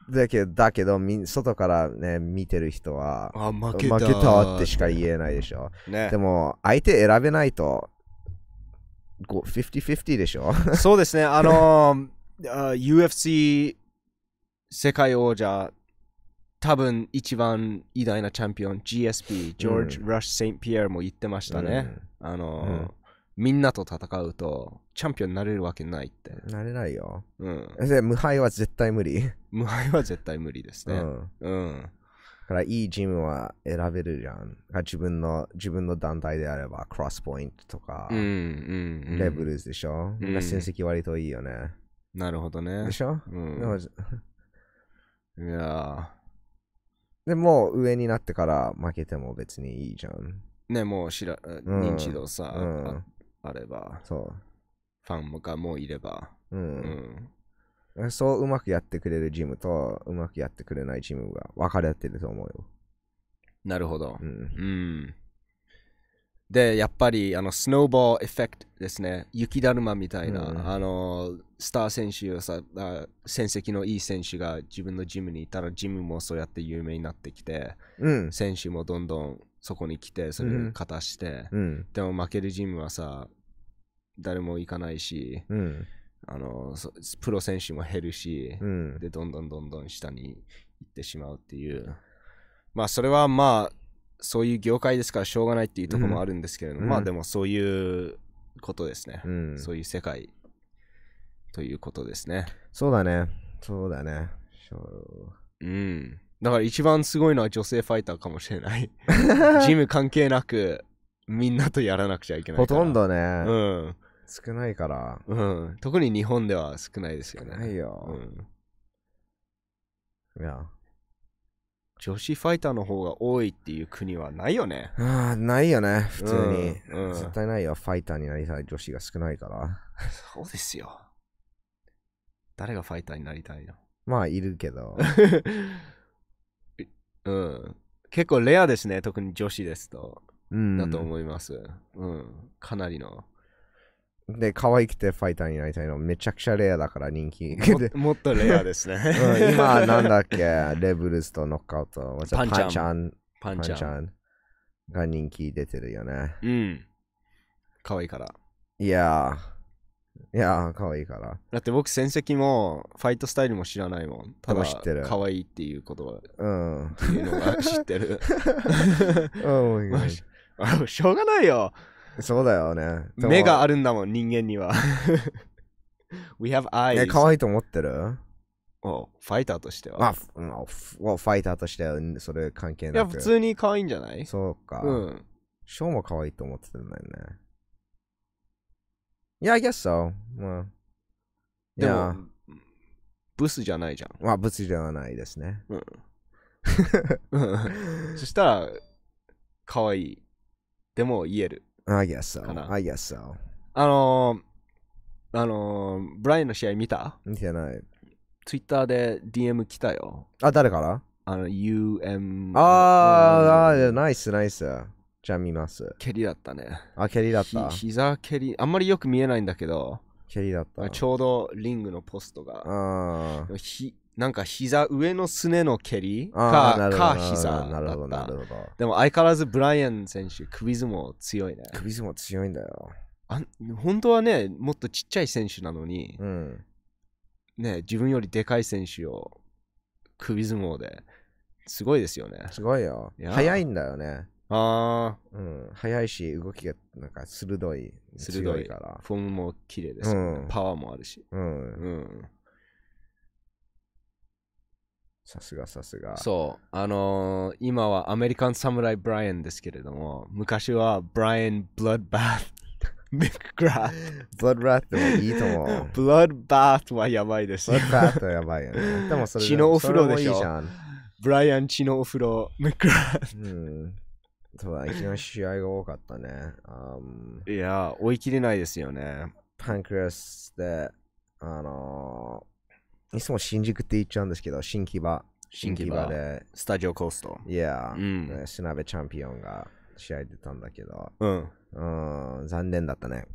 だけど、だけどみん外からね、見てる人は、あ、負負けた。けたってしか言えないでしょ。ねで。も、相手選べないと、こう50-50でしょ。そうですね、あのー、あ UFC 世界王者、多分一番偉大なチャンピオン、GSP、ジョージ・うんラッシュ・セイント・ピエールも言ってましたね。あのーうんみんなと戦うと、チャンピオンになれるわけないって。うん。なれないよ。うん。で無敗は絶対無理。無敗は絶対無理ですね。うん。うん。だからいいジムは選べるじゃん。自分の自分の団体であれば、クロスポイントとか、うん。うん。うんレブルズでしょ。うん成績割といいよね。なるほどねで。しょ、うんでもいやでもう上になってから負けても別にいいじゃん。ーね、もう知ら、うん認知度さ、うんああれば、そファンがもういれば、う。う。うんん。そううまくやってくれるジムとうまくやってくれないジムが分かれてると思うよ。なるほどう。ん。うん。で、やっぱり、あの、スノーボールエフェクトですね。雪だるまみたいな、うんあの、スター選手をさ、あ戦績のいい選手が自分のジムにいたら、ジムもそうやって有名になってきて、うん。選手もどんどんそこに来て、それを勝たして、うん。でも負けるジムはさ、誰も行かないし、うん。あの、そプロ選手も減るし、うん。で、どんどんどんどん下に行ってしまうっていう。まあ、それはまあ、そういう業界ですからしょうがないっていうところもあるんですけれども、うんまあでもそういうことですね。うん。そういう世界ということですね。そうだね。そうだね。そううん。だから一番すごいのは女性ファイターかもしれない。ジム関係なく、みんなとやらなくちゃいけない。ほとんどね、うん。少ないから。うん。特に日本では少ないですよね。ないようん。いや。女子ファイターの方が多いっていう国はないよね。ああ、ないよね、普通に、うんうん絶対ないよ、ファイターになりたい女子が少ないから。そうですよ。誰がファイターになりたいの？まあ、いるけど。うん。結構レアですね、特に女子ですと。うん。だと思います。うん。かなりの。で、可愛くてファイターになりたいのめちゃくちゃレアだから人気。でももっとレアですね。うん、今、なんだっけ、レブルスとノックアウト。パンチャンパンチャン。パンチャン。ンが人気出てるよね。うん。可愛いから。いやー、いやー、可愛いから。だって僕戦績もファイトスタイルも知らないもん。ただ知ってる可愛いっていうことはうん。っていうのが知ってる。うん まあしあしょうがないよ。そうだよね。目があるんだもん、人間には。We have え、eyes. 可愛いと思ってる？おファイターとしては。まあ、ファイターとしてはそれ関係なく。いや、普通に可愛いんじゃない？そうか。うん。ショーも可愛いと思ってたんだよね。いや、I guess so. まあ。いでやも、ブスじゃないじゃん。まあ、物理ではないですね。うん そしたら、可愛い。でも言える。I guess かな so. I guess so. あのー、あのー、ブライアンの試合見た？見てない。ツイッターで DM 来たよ。あ、誰から？あの、UM。あー、あうんーナイスナイス。じゃあ見ます。蹴りだったね。あ、蹴りだった？ひ。膝蹴り、あんまりよく見えないんだけど、蹴りだった。ちょうどリングのポストが、あーひなんか膝上のすねの蹴り？かるほどか膝なるほど、だったなる。ほど。でも相変わらずブライアン選手、首相撲強いね。首相撲強いんだよ。あん本当はね、もっとちっちゃい選手なのに、うん。ね、自分よりでかい選手を首相撲ですごいですよね。すごいよい。や速いんだよね。あうん。速いし、動きがなんか鋭い。鋭いからあ、。フォームも綺麗ですよね、うんパワーもあるし。うん。うん。さすがさすが。そう、あのー今はアメリカンサムライ・ブライアンですけれども、昔はブライアン・ブラッドバース・ ミック・グラフ。ブラッドラットもいいと思う。ブラッドバースはやばいですブラッドラットやばいよね。でもそれ 血のお風呂でしょいいじゃん。ブライアン血のお風呂、ミック・グラフ。うん。そうだね、昨日試合が多かったね。あーいやー、追い切れないですよね。パンクラスで、あのーいつも新宿って言っちゃうんですけど、新木場。新木場で、スタジオコースト。いや、うんねスナベチャンピオンが試合出たんだけど、うん。うん、残念だったね。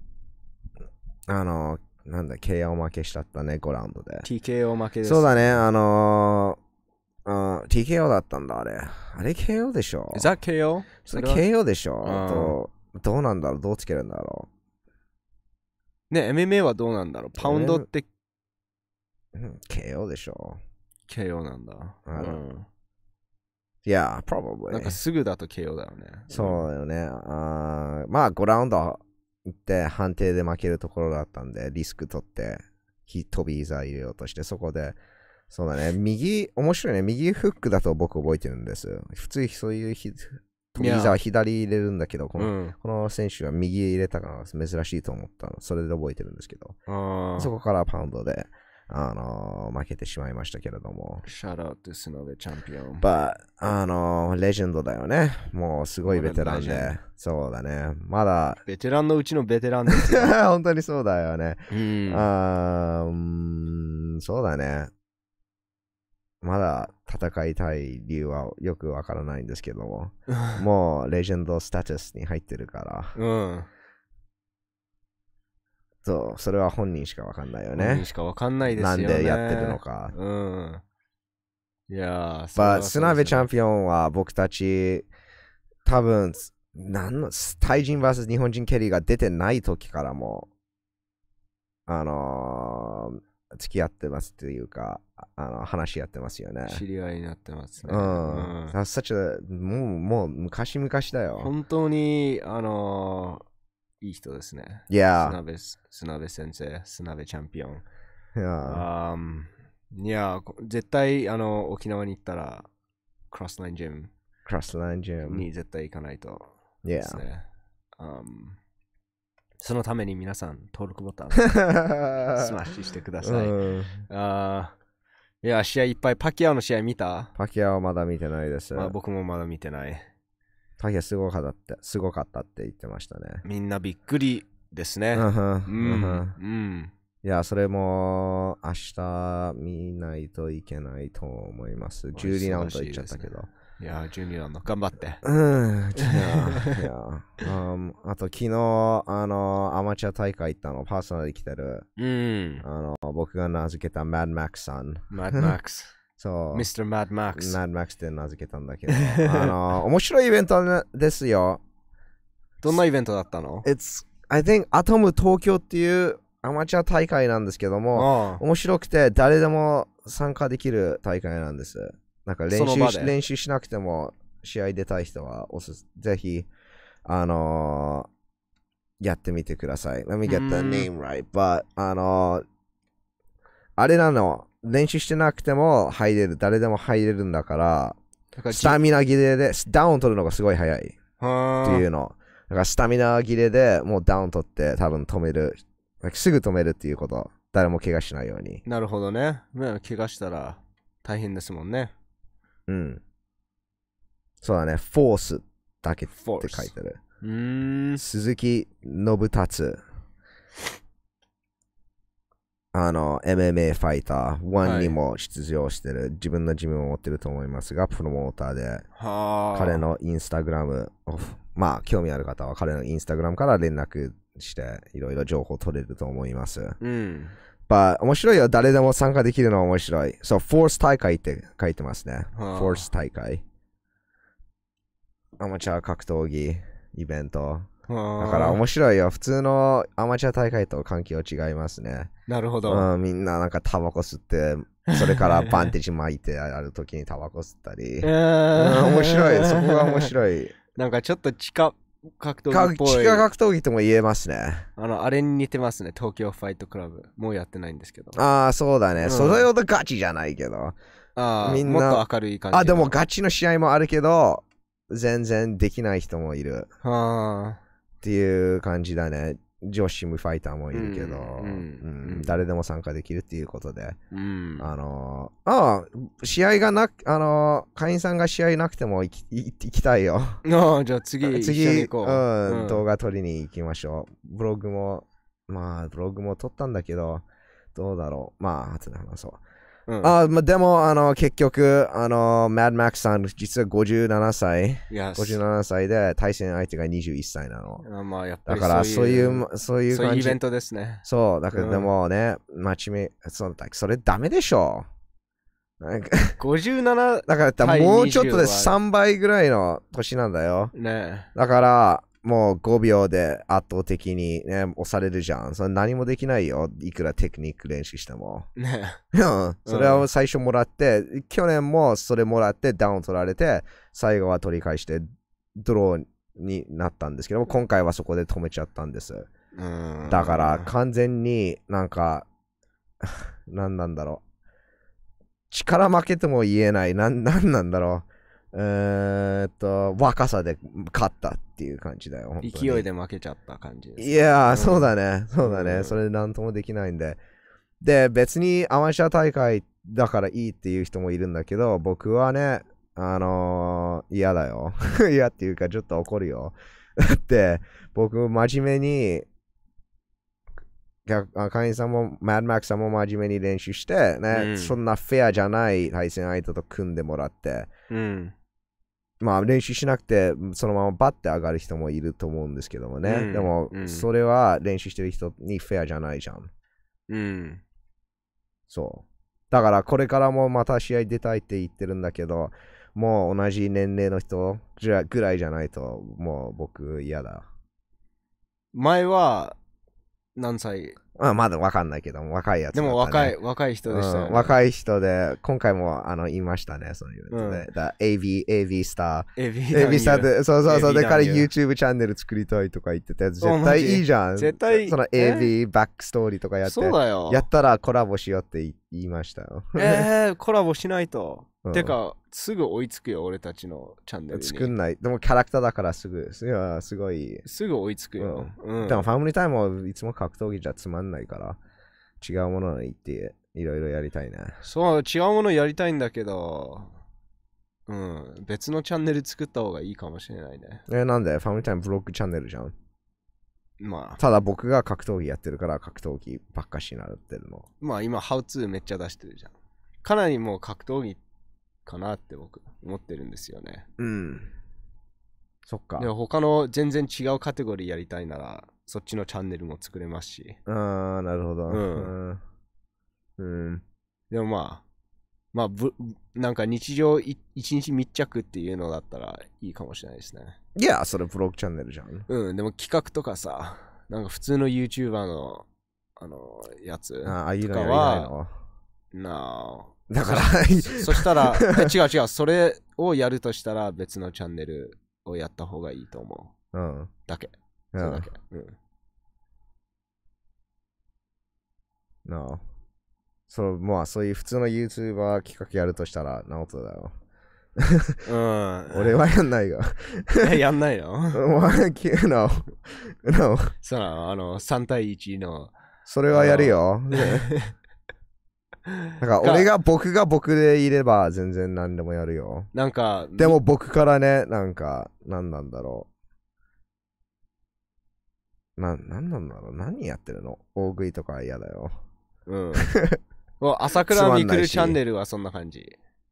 あのーなんだ、KO 負けしちゃったね、5ラウンドで。TKO 負けです。そうだね、あのーあー TKO だったんだ、あれ。あれ KO でしょ？Is that KO? それ KO でしょ？うどうなんだろう？どうつけるんだろね、MMA はどうなんだろう？パウンドってう、うん、?KO でしょ KO なんだ。うん。いや、probably. なんかすぐだと KO だよね。そうだよね。あーまあ、5ラウンド行って判定で負けるところだったんで、リスク取って、ひ飛び膝入れようとして、そこで、そうだね、右、面白いね、右フックだと僕覚えてるんです。普通そういうひ飛び膝は左入れるんだけど、この,、うん。この選手は右入れたから珍しいと思ったの。それで覚えてるんですけど、あそこからパウンドで、あのー負けてしまいましたけれども。あ。シャラウトスノベチャンピオン。But あのーレジェンドだよね。もうすごいベテランで。そうだね。まだ、ベテランのうちのベテランですよ。本当にそうだよね。うん。そうだね。まだ戦いたい理由はよくわからないんですけども、もうレジェンドスタトゥスに入ってるから、うん。そう、それは本人しかわかんないよ本ね人。しかわかんないですなよね。んでやってるのか。うん。いやー、まあ、スナベチャンピピオンは僕たち、多分、なんの、タイ人 vs 日本人蹴りが出てない時からも、あのー付き合ってますっていうか、ああの話し合ってますよね。知り合いになってますね。うん。Such a- もう、もう昔々だよ。本当に、あのーいい人ですね。いやスナベス、スナベ先生、スナベチャンピオン。いやあーいや、こ絶対あの沖縄に行ったら、クロスラインジムクロスラインジム。に絶対行かないと Yeah. ですね。あーそのために皆さん、登録ボタン スマッシュしてください。うんあーいや、試合いっぱい、パキアオの試合見た、パキアはまだ見てないです。まあ、僕もまだ見てない。パキアすごかったって、すごかったって言ってましたね。みんなびっくりですね。うん。いや、それも明日見ないといけないと思います。12ラウンドいっちゃったけど。いや、12ラウンド、頑張って。うん、いや、いあと昨日、あの、アマチュア大会行ったの、パーソナルで来てる、うん。あの、僕が名付けたマッドマックスさん。マッドマックス。そう。Mr. Mad マ Max。ッドマックスって名付けたんだけど、あの、面白いイベントですよ。どんなイベントだったの？It's, I think, アトム東京っていうアマチュア大会なんですけども、あ面白くて誰でも参加できる大会なんです。なんか練習し練習しなくても試合出たい人はおすすぜひ、あのーやってみてください。Let me get the うん name right. But, あのーあれなの、練習してなくても入れる、誰でも入れるんだから、だからスタミナ切れでダウン取るのがすごい早いってはいうの。だからスタミナ切れでもうダウン取って多分止める。すぐ止めるっていうこと。誰も怪我しないように。なるほどね。ね怪我したら大変ですもんね。うん。そうだね。フォースだけって書いてる。うーん。鈴木信達。あの、MMA ファイター1にも出場してる、自分のジムを持ってると思いますが、プロモーターで、はあ。彼のインスタグラムを、まあ、興味ある方は彼のインスタグラムから連絡して、いろいろ情報取れると思います。うん。But 面白いよ。誰でも参加できるのは面白い。そう、フォース大会って書いてますね。フはあォース大会。アマチュア格闘技イベント。だだから面白いよ。普通のアマチュア大会と環境違いますね。なるほど。うん、みんななんかタバコ吸って、それからバンテージ巻いてある時にタバコ吸ったり。えうんー面白い。そこが面白い。なんかちょっと地下格闘か技っぽい。地下格闘技とも言えますね。あの、あれに似てますね。東京ファイトクラブ。もうやってないんですけど。ああ、そうだね。うんそれほどガチじゃないけど。ああ、みんなもっと明るい感じの。あ、でもガチの試合もあるけど、全然できない人もいるはっていう感じだね。女子ムファイターもいるけど、うん誰でも参加できるっていうことで、あ。うん。あのー、ああ、試合がなく、あのー、会員さんが試合なくても行きたいよ。ああ、じゃあ次、次、うん動画撮りに行きましょう。ブログも、まあ、ブログも撮ったんだけど、どうだろう。まあ、後で話そう。うんあまあ、でも、あの、結局、あの、マッドマックスさん、実は57歳。いや、57歳で対戦相手が21歳なの。あまあ、やっぱりだからそういう、そうそういういう感じ。イベントですね。そう、だからうんでもね、待ちめ、そうだそれダメでしょ。なんか57だから対もうちょっとで20は3倍ぐらいの年なんだよ。ねだから、もう5秒で圧倒的にね、押されるじゃん。それ何もできないよ。いくらテクニック練習しても。それを最初もらって、去年もそれもらってダウン取られて、最後は取り返してドローになったんですけども、今回はそこで止めちゃったんです。うんだから完全になんか、なんなんだろう。力負けとも言えない。なんなんなんだろう。えーっと、若さで勝ったっていう感じだよ。勢いで負けちゃった感じです。いやー、うんそうだね。そうだね。うんそれなんともできないんで。で、別にアマチュア大会だからいいっていう人もいるんだけど、僕はね、あのー嫌だよ。嫌っていうか、ちょっと怒るよ。だって、僕、真面目に、会員さんも、マッドマックさんも真面目に練習して、ね、うんそんなフェアじゃない対戦相手と組んでもらって、うん。まあ練習しなくてそのままバッて上がる人もいると思うんですけどもね。うんでもうんそれは練習してる人にフェアじゃないじゃん。うん。そう。だからこれからもまた試合出たいって言ってるんだけど、もう同じ年齢の人ぐらいじゃないともう僕嫌だ。前は、何歳まあ、まだわかんないけど、若いやつ、でも若い、。若い人でしたよ、ねうん、若い人で、今回もあの言いましたね、そのイベントで。うんだ AV、AV スター。AV AV スターで、そうそうそう、で、彼男優 YouTube チャンネル作りたいとか言ってて、絶対いいじゃん。絶対？そのえ？AV バックストーリーとかやって、そうだよ。やったらコラボしようって言言いましたよ。えー、コラボしないと。うんてか、すぐ追いつくよ、俺たちのチャンネルに。作んない。でもキャラクターだからすぐ、すごいすごい。すぐ追いつくよ。うん。でもファミリータイムはいつも格闘技じゃつまんないから、違うものに行って、いろいろやりたいね。そう、違うものやりたいんだけど、うん、別のチャンネル作った方がいいかもしれないね。え、なんで？ファミリータイムブロックチャンネルじゃん。まあ、ただ僕が格闘技やってるから格闘技ばっかしになってるの。まあ今、ハウツーめっちゃ出してるじゃん。かなりもう格闘技かなって僕、思ってるんですよね。うん。そっか。で他の全然違うカテゴリーやりたいなら、そっちのチャンネルも作れますし。あー、なるほど。うんうん。うん。でもまあ、まあ、ぶなんか日常い一日密着っていうのだったらいいかもしれないですね。いや、それブロックチャンネルじゃん。うん、でも企画とかさ、なんか普通の YouTuber の、あの、やつ。あああいうのやりいの？なだから、あ、そしたら、え違う違う、それをやるとしたら別のチャンネルをやった方がいいと思う。うん。だけ。うんそれだけ。うん。No. そう、まあ、そういう普通の YouTuber 企画やるとしたら、ナオトだよ。うん。俺はやんないが。え やんないの？まあ、き no. No. そうなのあの、3対1の。それはやるよ。なんか、俺が僕が僕でいれば全然何でもやるよ。なんか、でも僕からね、なんか、何なんだろう。な、何なんだろう何やってるの？大食いとかは嫌だよ。うん。もう朝倉未来 チャンネルはそんな感じ。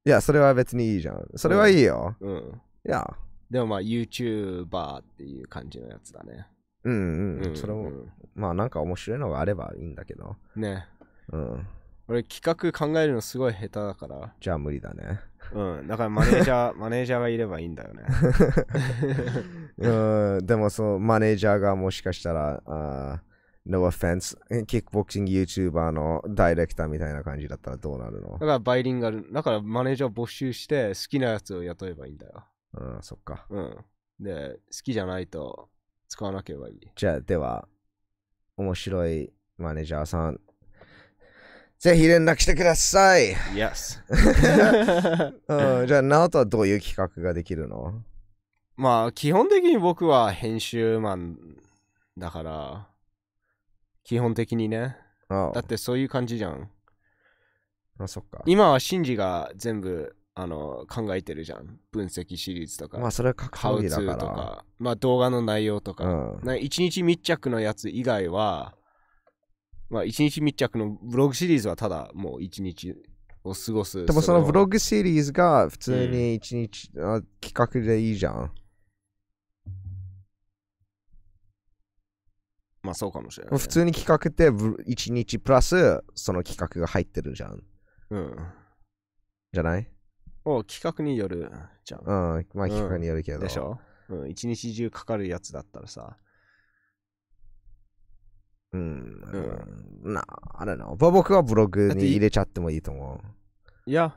いや、それは別にいいじゃん。それはいいよ。うん。いや、でもまあ YouTuber っていう感じのやつだね。うんうん。うんそれも、うんまあなんか面白いのがあればいいんだけど。ね。うん。俺企画考えるのすごい下手だから。じゃあ無理だね。うん。だからマネージャー、マネージャーがいればいいんだよね。うん、でもそのマネージャーがもしかしたら、あー No offense、キックボクシング YouTuber のダイレクターみたいな感じだったらどうなるの？だからバイリンガル、だからマネージャー募集して好きなやつを雇えばいいんだよ。うん、そっか。うん。で、好きじゃないと使わなければいい。じゃあ、では、面白いマネージャーさん、ぜひ連絡してください。Yes うん、じゃあ、ナオトはどういう企画ができるの？まあ、基本的に僕は編集マンだから、基本的にね。あだってそういう感じじゃん。あ、そっか。今はシンジが全部あの考えてるじゃん。分析シリーズとか、まあ、それは格ハウツ闘技だから。ーとか、まあ動画の内容とか、うんな一日密着のやつ以外は、まあ一日密着のブログシリーズはただもう一日を過ごす。でもそのブロググシリーズが普通に一日、あ企画でいいじゃん。まあそうかもしれない、ね。普通に企画ってブ一日プラスその企画が入ってるじゃん。うん。じゃない？お企画によるじゃん。うん。まあ企画によるけど。でしょ？うん。一日中かかるやつだったらさ。うん。な、あれな。僕はブログに入れちゃってもいいと思いや、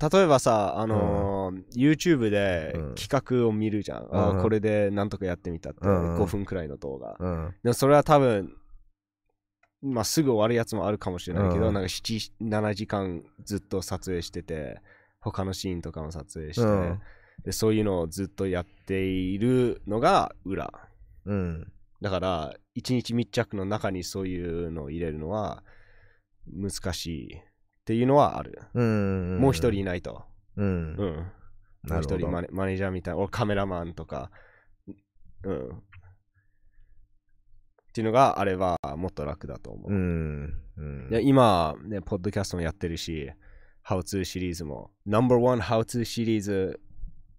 例えばさ、あのー YouTube でうん企画を見るじゃん。うんあこれでなんとかやってみたって、うん5分くらいの動画。う。うん。でもそれは多分、まあすぐ終わるやつもあるかもしれないけど、うんなんか7、7時間ずっと撮影してて、他のシーンとかも撮影して、うんで、そういうのをずっとやっているのが裏。うん。だから、一日密着の中にそういうのを入れるのは難しいっていうのはある。うん。もう一人。いないと。うん。うん。もう一人マネマネージャーみたいな、俺カメラマンとか、うん。っていうのがあればもっと楽だと思う。うん。うん今、ね、ポッドキャストもやってるし、How to シリーズも、No.1 How to シリーズ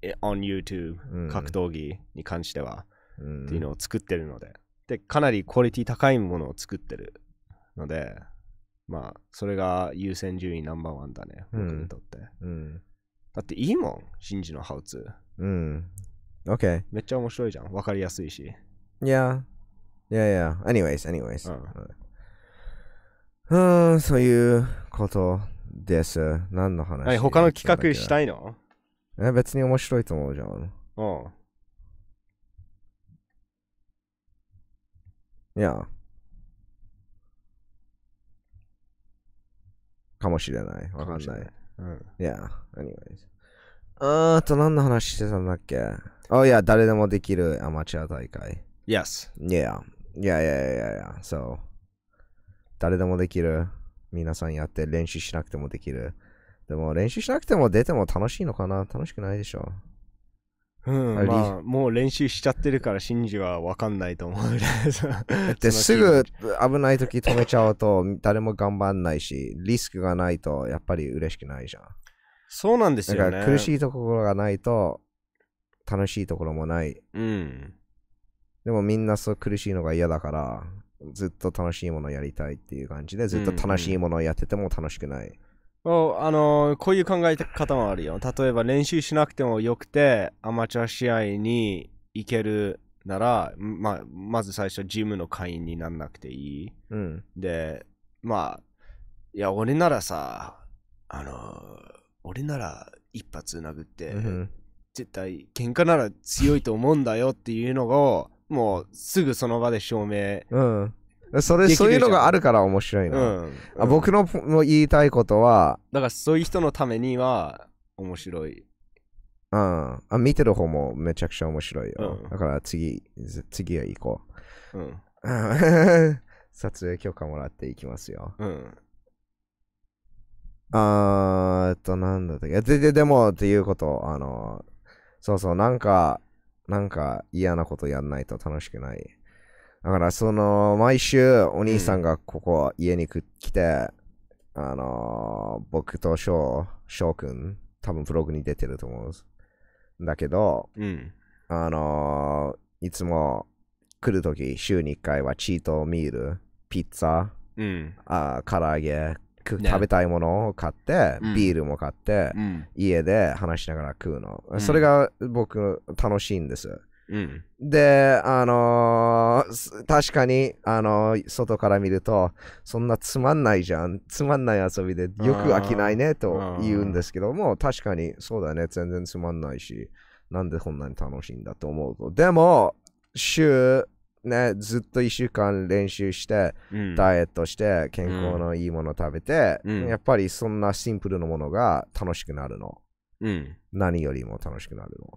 え on YouTube、うん格闘技に関しては、うんっていうのを作ってるので、で、かなりクオリティ高いものを作ってるので、まあ、それが優先順位ナンバーワンだね、僕うんにとって。うん。だっていいもん、シンジの How to。うん。OK。めっちゃ面白いじゃん。わかりやすいし。いや、いやいや、anyways, anyways. ううん、うんそういうことです。何の話？はい、他の企画したいいの？え別に面白いと思うじゃん。うん。や。かもしれない。わかんない。うん。いや、anyways. あーと、何の話してたんだっけ？あ、いや、誰でもできるアマチュア大会。Yes. いや、いやいやいやいや、そう。誰でもできる。皆さんやって練習しなくてもできる。でも練習しなくても出ても楽しいのかな？楽しくないでしょ。うん、まあ、もう練習しちゃってるから、シンジはわかんないと思う。だってすぐ危ない時止めちゃうと誰も頑張んないし、リスクがないとやっぱり嬉しくないじゃん。そうなんですよね。だから苦しいところがないと楽しいところもない。うん。でもみんなそう苦しいのが嫌だから、ずっと楽しいものをやりたいっていう感じで、ずっと楽しいものをやってても楽しくない。おあのこういう考え方もあるよ。例えば練習しなくてもよくて、アマチュア試合に行けるなら、まあ、まず最初、ジムの会員にならなくていい。うん。で、まあ、いや、俺ならさ、あの俺なら一発殴って、うん絶対喧嘩なら強いと思うんだよっていうのを、もうすぐその場で証明。うん。それ、そういうのがあるから面白いうん。の。あうん僕のも言いたいことは、だからそういう人のためには面白い。うん。あ見てる方もめちゃくちゃ面白いよ。うんだから次、ず次は行こう。うん。う ん撮影許可もらっていきますよ。うん。あーえっと、なんだったっけ。で、で、でも、っていうこと、あの、そうそう、なんか、なんか嫌なことやんないと楽しくない。だから、その、毎週、お兄さんがここ、家にく来て、あの、僕と翔、翔くん、多分ブログに出てると思うんだけど、うん。あのいつも来るとき、週に1回はチートミール、ピッツァ、うん。あー唐揚げ、くね食べたいものを買って、うんビールも買って、うん。家で話しながら食うの。んそれが僕楽しいんです。うん。で、あのーす確かに、あのー外から見ると、そんなつまんないじゃん。つまんない遊びでよく飽きないねと言うんですけども、確かにそうだね。全然つまんないし、なんでこんなに楽しいんだと思うと。でも、週、ね、ずっと1週間練習して、うん。ダイエットして健康のいいもの食べて、うんやっぱりそんなシンプルなものが楽しくなるの。うん。何よりも楽しくなるの。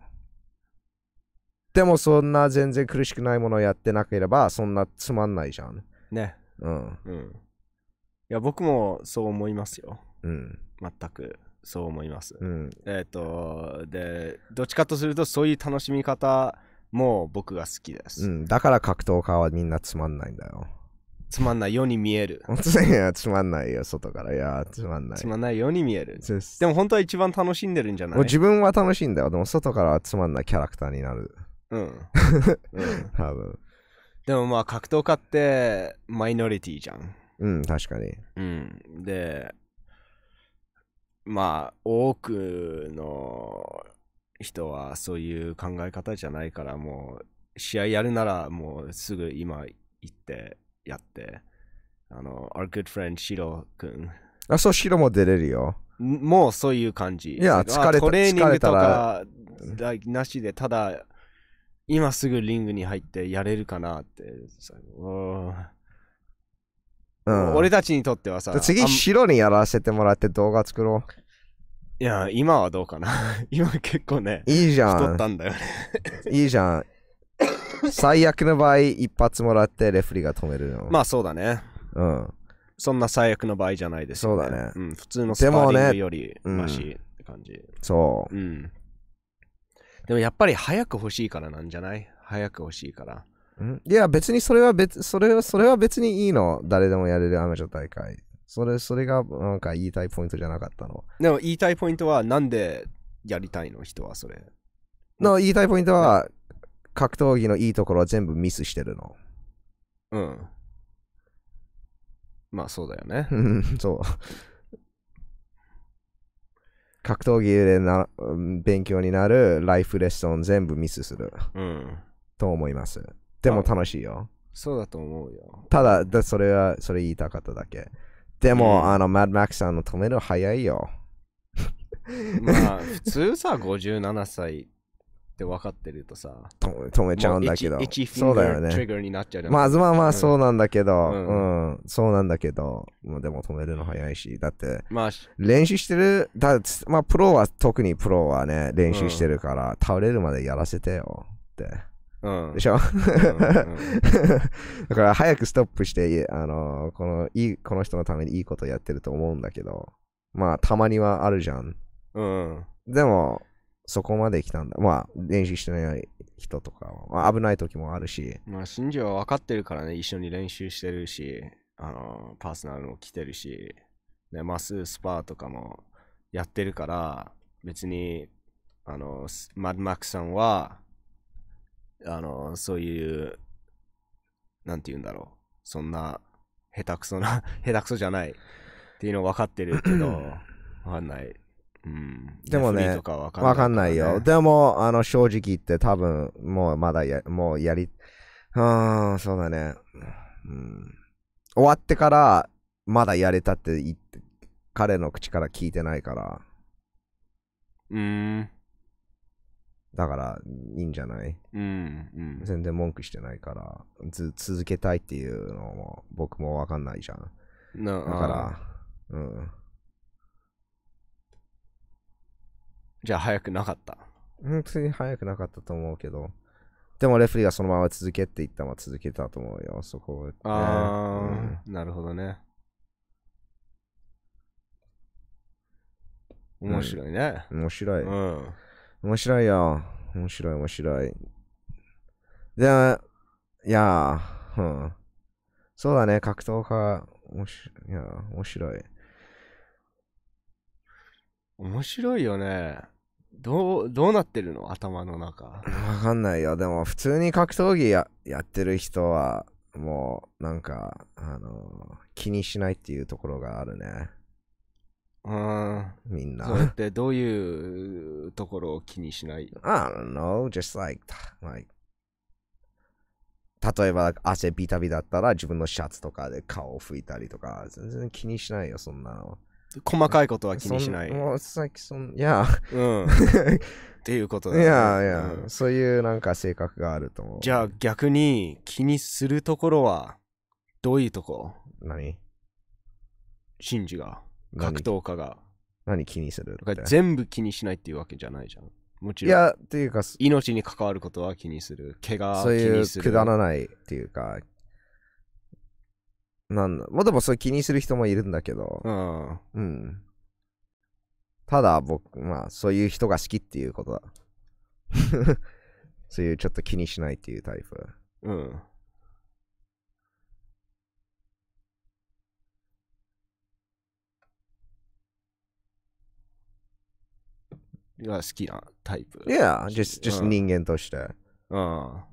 でもそんな全然苦しくないものをやってなければそんなつまんないじゃん。ね。うん。うん。いや、僕もそう思いますよ。うん。全くそう思います。うん。えっ、と、で、どっちかとするとそういう楽しみ方も僕が好きです。うん、だから格闘家はみんなつまんないんだよ。つまんないように見える。いや、つまんないよ、外から。いや、つまんない。つまんないように見える。でも本当は一番楽しんでるんじゃない？自分は楽しいんだよ。でも外からはつまんないキャラクターになる。うん。うん、多分。でもまあ格闘家ってマイノリティじゃん。うん、確かに。うん。で、まあ多くの人はそういう考え方じゃないからもう試合やるならもうすぐ今行ってやって。あの、our good friend シロ君。あ、そう、白も出れるよ。んもうそういう感じ。いやあ疲れたトレーニングとかなしで、ただ、今すぐリングに入ってやれるかなって。さうんうん。俺たちにとってはさ、あ次、ん白にやらせてもらって動画作ろいや、今はどうかな。今結構ね、う。いいじゃん太っ。たんだよね。いいじゃん。最悪の場合、一発もらってレフリーが止めるの。まあそうだね。うん。そんな最悪の場合じゃないですよ、ね。そうだねうん、普通のスパーリングよりマシって感じ。そう。うん。でもやっぱり早く欲しいからなんじゃない？早く欲しいから。ん？いや、別にそれは別、それは、それは別にいいの。誰でもやれるアマチュア大会。それ、それがなんか言いたいポイントじゃなかったの。でも言いたいポイントはなんでやりたいの？人はそれ。の言いたいポイントは、格闘技のいいところは全部ミスしてるの。うん。まあそうだよね。うんそう。格闘技でなうん勉強になるライフレッスン全部ミスするうん。と思います。でも楽しいよ。そうだと思うよ。ただ、でそれは、それ言いたかっただけ。でも、うんあの、マッドマックスさんの止めるの早いよ。まあ、普通さ、57歳って分かってるとさ、止め止めちゃうんだけどもう。1フィそうだよね。ガーになっちゃうじゃんまあ、まあまうんあ、そうなんだけど、ううんん、そうなんだけど、もうでも止めるの早いし、だって、まあ、練習してる、だまあ、プロは、特にプロはね、練習してるから、倒れるまでやらせてよって。うん。でしょ？うんうんだから早くストップして、あのこのいいこの人のためにいいことやってると思うんだけど、まあたまにはあるじゃん。うん。でも、そこまで来たんだ。まあ練習してない人とかは、まあ、危ない時もあるし、まあ、新庄は分かってるからね、一緒に練習してるし、あの、パーソナルも来てるし、で、マススパーとかもやってるから、別に、あの、スマッドマックさんは、あの、そういう、なんて言うんだろう、そんな、下手くそな、下手くそじゃないっていうの分かってるけど、分かんない。うん。でもねわかんないよ。でも、あの正直言って多分、もうまだや、もうやり、うん、そうだね。うん、終わってから、まだやれたって言って、彼の口から聞いてないから、うん。だからいいんじゃない？うん。うん。全然文句してないからず続けたいっていうのも僕もわかんないじゃんなだからうんじゃあ早くなかった。本当に早くなかったと思うけど。でもレフェリーがそのまま続けって言ったら続けたと思うよそこをね、ああ、なるほどね。面白いね。うん面白い、うん。面白いよ。面白い面白い。でいやうん。そうだね格闘家面白い。いや面白い面白いよね。どう、どうなってるの？頭の中。わかんないよ。でも、普通に格闘技ややってる人は、もう、なんか、あの、気にしないっていうところがあるね。うん。みんな。それってどういうところを気にしない？I don't know, just like, like, 例えば、汗ビタビタだったら自分のシャツとかで顔を拭いたりとか、全然気にしないよ、そんなの。細かいことは気にしない。もう、it's like, そん、いや、うん。っていうこといだねやいや、うんそういうなんか性格があると思う。じゃあ逆に気にするところはどういうとこ？何？シンジが、何？格闘家が。何気にする全部気にしないっていうわけじゃないじゃん。もちろん。いや、っていうか、命に関わることは気にする。怪我そういう気にする。くだらないっていうか、なんだ、まあでもそれ気にする人もいるんだけど、うん。うん。ただ僕、まあそういう人が好きっていうことだ。そういうちょっと気にしないっていうタイプ。うん。が好きなタイプ。いや、just, just うん人間として。うん。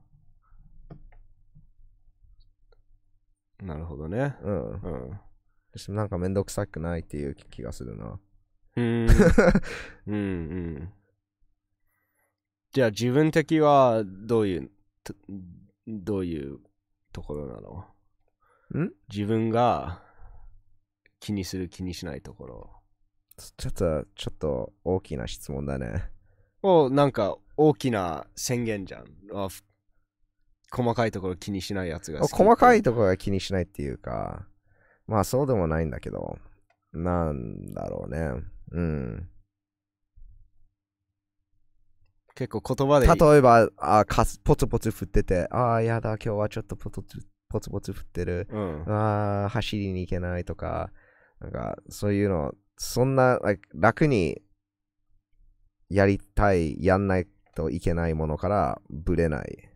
なるほどね。うん。うん。just なんかめんどくさくないっていう気がするな。うーん。うんうん。じゃあ自分的はどういう、とどういうところなの？ん？自分が気にする気にしないところ。ちょっと、ちょっと大きな質問だね。をなんか大きな宣言じゃん。細かいところ気にしないやつが細かいところが気にしないっていうか、まあそうでもないんだけど、なんだろうね。うん。結構言葉で例えば、あかすポツポツ振ってて、ああ、やだ、今日はちょっとポツポツポツ振ってる。うん。ああ、走りに行けないとか、なんか、そういうの、そんな、楽にやりたい、やんないといけないものからぶれない。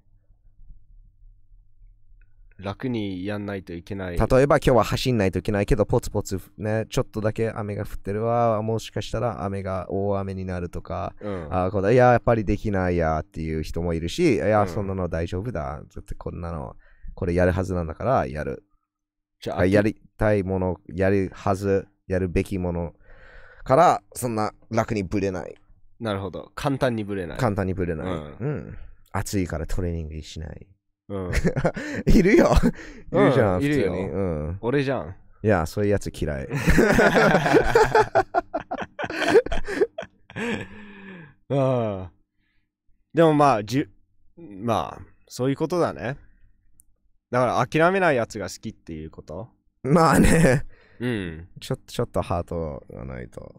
楽にやんないといけない。例えば今日は走んないといけないけど、ポツポツね、ちょっとだけ雨が降ってるわ、もしかしたら雨が大雨になるとか、うん。あーこれいや、やっぱりできないやっていう人もいるし、いや、うんそんなの大丈夫だ。だってこんなの、これやるはずなんだから、やる。じゃあ、やりたいもの、やるはず、やるべきものから、そんな楽にぶれない。なるほど。簡単にぶれない。簡単にぶれない。うんうん。暑いからトレーニングしない。うん。いるよ。いるじゃん、うんいるよ普通に。うん。俺じゃん。いや、そういうやつ嫌い。うん。でもまあ、じゅ、まあ、そういうことだね。だから諦めないやつが好きっていうこと？まあね、うん。ちょっと、ちょっとハートがないと。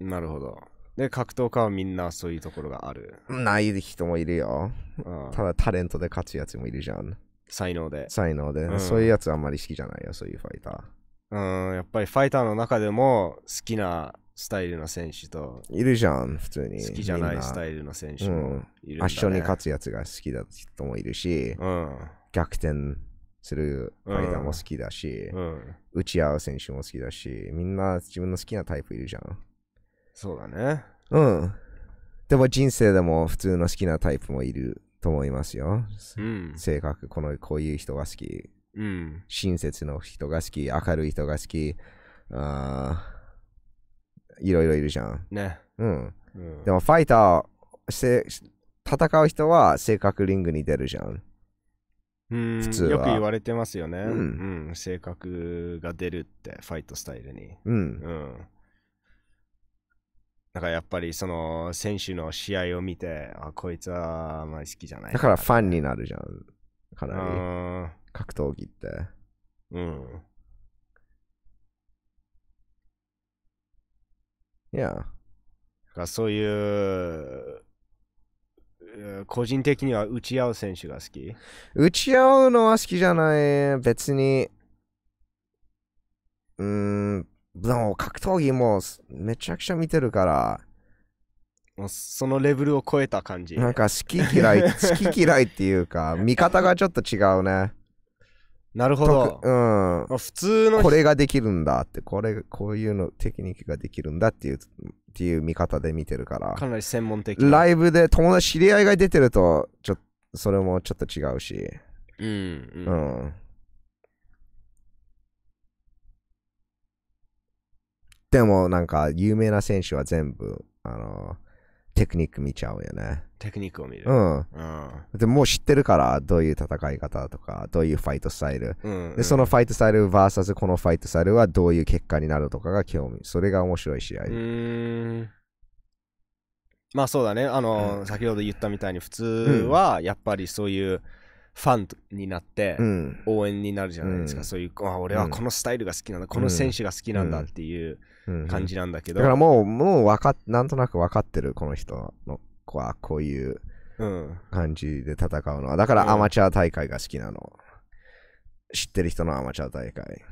なるほど。で、格闘家はみんなそういうところがある。ない人もいるよ。うんただタレントで勝つやつもいるじゃん。才能で。才能で。うんそういうやつあんまり好きじゃないよ、そういうファイタうん、やっぱりファイターの中でも好きなスタイルの選手とー。いるじゃん、普通に。好きじゃないスタイイルの選手もいるんだ、ね。圧勝に勝つやつが好きだ人もいるし、うん。逆転するファイターも好きだし、うん。打ち合う選手も好きだし、みんな自分の好きなタイプいるじゃん。そうだね。うん。でも人生でも普通の好きなタイプもいると思いますよ。うん。性格、このこういう人が好き。うん。親切の人が好き。明るい人が好き。あーいろいろいるじゃん。ね。うん。うんでもファイター、せ戦う人は性格リングに出るじゃん。うん普通はよく言われてますよね。うんうん。性格が出るって、ファイトスタイルに。うん。うん。だからやっぱりその選手の試合を見て、あ、こいつはあんまり好きじゃない。だからファンになるじゃん。かうなり。ん。格闘技って。うん。いや。だからそういう、えー個人的には打ち合う選手が好き？打ち合うのは好きじゃない。別に。うーん。でも格闘技もめちゃくちゃ見てるから、もうそのレベルを超えた感じ。なんか好き嫌い、好き嫌いっていうか、見方がちょっと違うね。なるほど特。うん。まあ普通のこれができるんだって、これ、こういうのテクニックができるんだっていう、っていう見方で見てるから。かなり専門的な。ライブで友達、知り合いが出てると、ちょっと、それもちょっと違うし。うん、ううん。でも、なんか、有名な選手は全部、あの、テクニック見ちゃうよね。テクニックを見る。うん。うん。でもう知ってるから、どういう戦い方とか、どういうファイトスタイル。うん。で、そのファイトスタイル VS このファイトスタイルはどういう結果になるとかが興味。それが面白い試合。うーん。まあそうだね。あの、うん先ほど言ったみたいに普通はやっぱりそういうファンになってうん。応援になるじゃないですか。うんそういう、あ俺はこのスタイルが好きなんだ、この選手が好きなんだっていううん感じなんだけど。だからもう、もう分かっ、なんとなく分かってる、この人の子はこういううん。感じで戦うのは。だかうんらアマチュア大会が好きなの。知ってる人のアマチュア大会。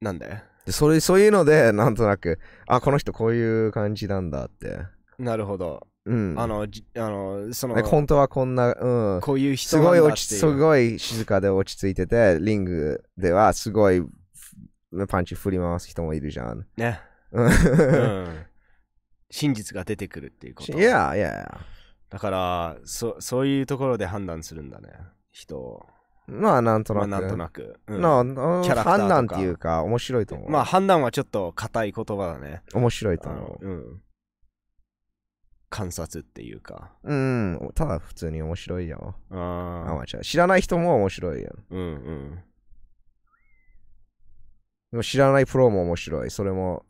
なんで？でそれそういうので、なんとなく、あ、この人こういう感じなんだって。なるほど。うん。あの、じあの、その本当はこんな、うん。こういうす人なんごいだっていう。落ちすごい静かで落ち着いてて、リングではすごいパンチ振り回す人もいるじゃん。ね。う んうん。真実が出てくるっていうこと。いやいやだからそ、そういうところで判断するんだね。人を。まあなんとなく。まあ、なんとなく。うんなキャラクターとか判断っていうか面白いと思う。まあ判断はちょっと硬い言葉だね。面白いと思う。うん。観察っていうか。うん。ただ普通に面白いよ。アああ。知らない人も面白いよ。うんうん。でも知らないプロも面白い。それも。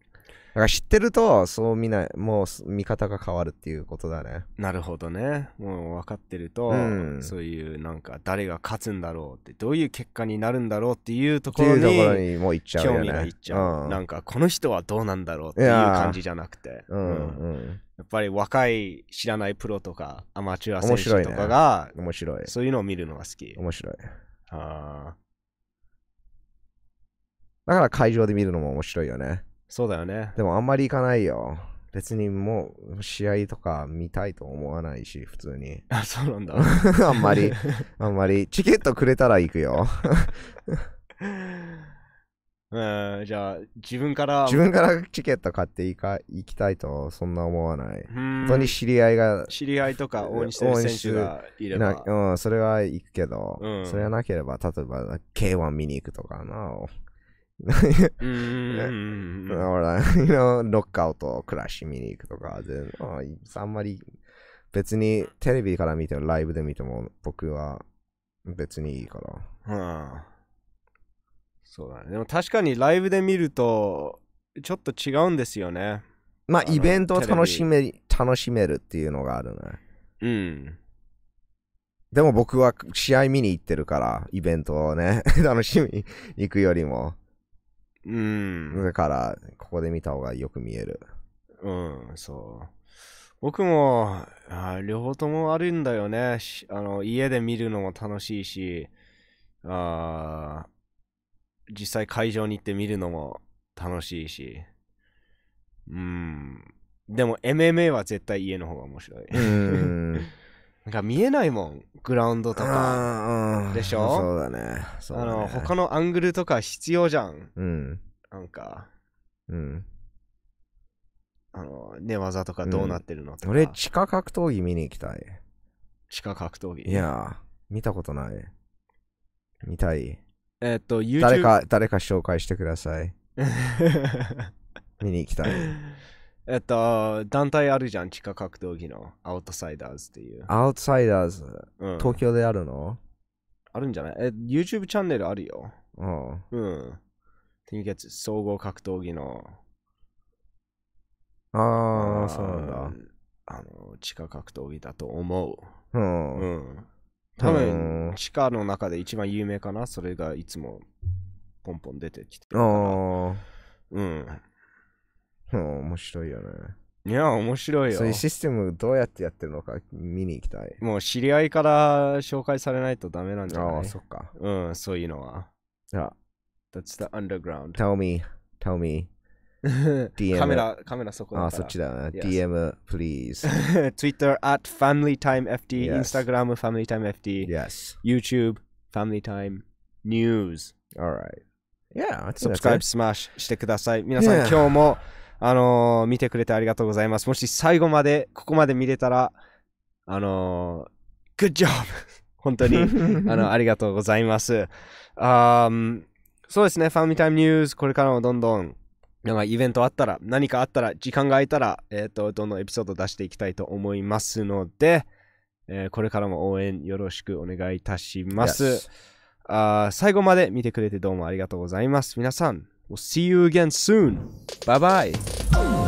だから知ってると、そう見ない、もう見方が変わるっていうことだね。なるほどね。もう分かってると、うんそういうなんか誰が勝つんだろうって、どういう結果になるんだろうっていうとっていうころにところにもう行っちゃうよね。興味がいっちゃう。うんなんかこの人はどうなんだろうっていういやー感じじゃなくて。うんうんうん。やっぱり若い知らないプロとかアマチュア選手面白いねとかが、面白い。そういうのを見るのが好き。面白い。あーだから会場で見るのも面白いよね。そうだよね。でもあんまり行かないよ。別にもう試合とか見たいと思わないし、普通に。あ、そうなんだ。あんまり、あんまり。チケットくれたら行くよ。うん、じゃあ、自分から、自分からチケット買って行か行きたいとそんな思わない。本本当に知り合いが、知り合いとか応援してる選手がいれなば。うん、それは行くけど、うんそれがなければ、例えば K1 見に行くとかな。うんうんうんうん。ほら、you know ノックアウト、クラッシュ見に行くとか、全ああんまり別にテレビから見てもライブで見ても僕は別にいいから。うん。そうだね。でも確かにライブで見ると、ちょっと違うんですよね。まあ、イベントを楽しめ楽しめるっていうのがあるね。うん。でも僕は試合見に行ってるから、イベントをね、楽しみに行くよりも。うん。だから、ここで見た方がよく見える。うん、そう。僕も、あ両方ともあるんだよね。しあの家で見るのも楽しいし、あー実際会場に行って見るのも楽しいし。うん。でも MMA は絶対家の方が面白い。うーん。なんか見えないもん、グラウンドとか。でしょ？そうだね。そうだねあの、他のアングルとか必要じゃん。うん。なんか、うん。あの、寝技とかどうなってるのとか。俺、地下格闘技見に行きたい。地下格闘技？いやー、見たことない。見たい。えっと、YouTube。誰か、誰か紹介してください。見に行きたい。えっと、団体あるじゃん、地下格闘技のアウトサイダーズっていう。アウトサイダーズ、うん、東京であるの？あるんじゃない？え、YouTube チャンネルあるよ。うん。うん。天月総合格闘技の。ああ、そうなんだ。あの、地下格闘技だと思う。う。うんうん分、地下の中で一番有名かな？それがいつもポンポン出てきてるあから。あ、うん。うん、面白いよね。いや、面白いよそういう。システムどうやってやってるのか見に行きたい。もう知り合いから紹介されないとダメなんじゃああ、ないそっか。うん、そういうのは。あ、That's the underground. tell me, tell me. DM カメラ、カメラそこだ。ああ、そっちだよね。DM, please. Twitter at FamilyTimeFT、Yes. Instagram FamilyTimeFT、yes. YouTube FamilyTime News。Alright. Yeah, Subscribe、it. スマッシュしてください。皆さん.今日も、あのー見てくれてありがとうございます。もし最後まで、ここまで見れたら、あのー、Good job! 本当に、あの、ありがとうございます。あーそうですね、ファミタイムニュース、これからもどんどん、なんかイベントあったら、何かあったら、時間が空いたら、えっ、と、どんどんエピソード出していきたいと思いますので、えーこれからも応援よろしくお願いいたします。Yes. あー最後まで見てくれてどうもありがとうございます。皆さん、we'll see you again soon. Bye bye.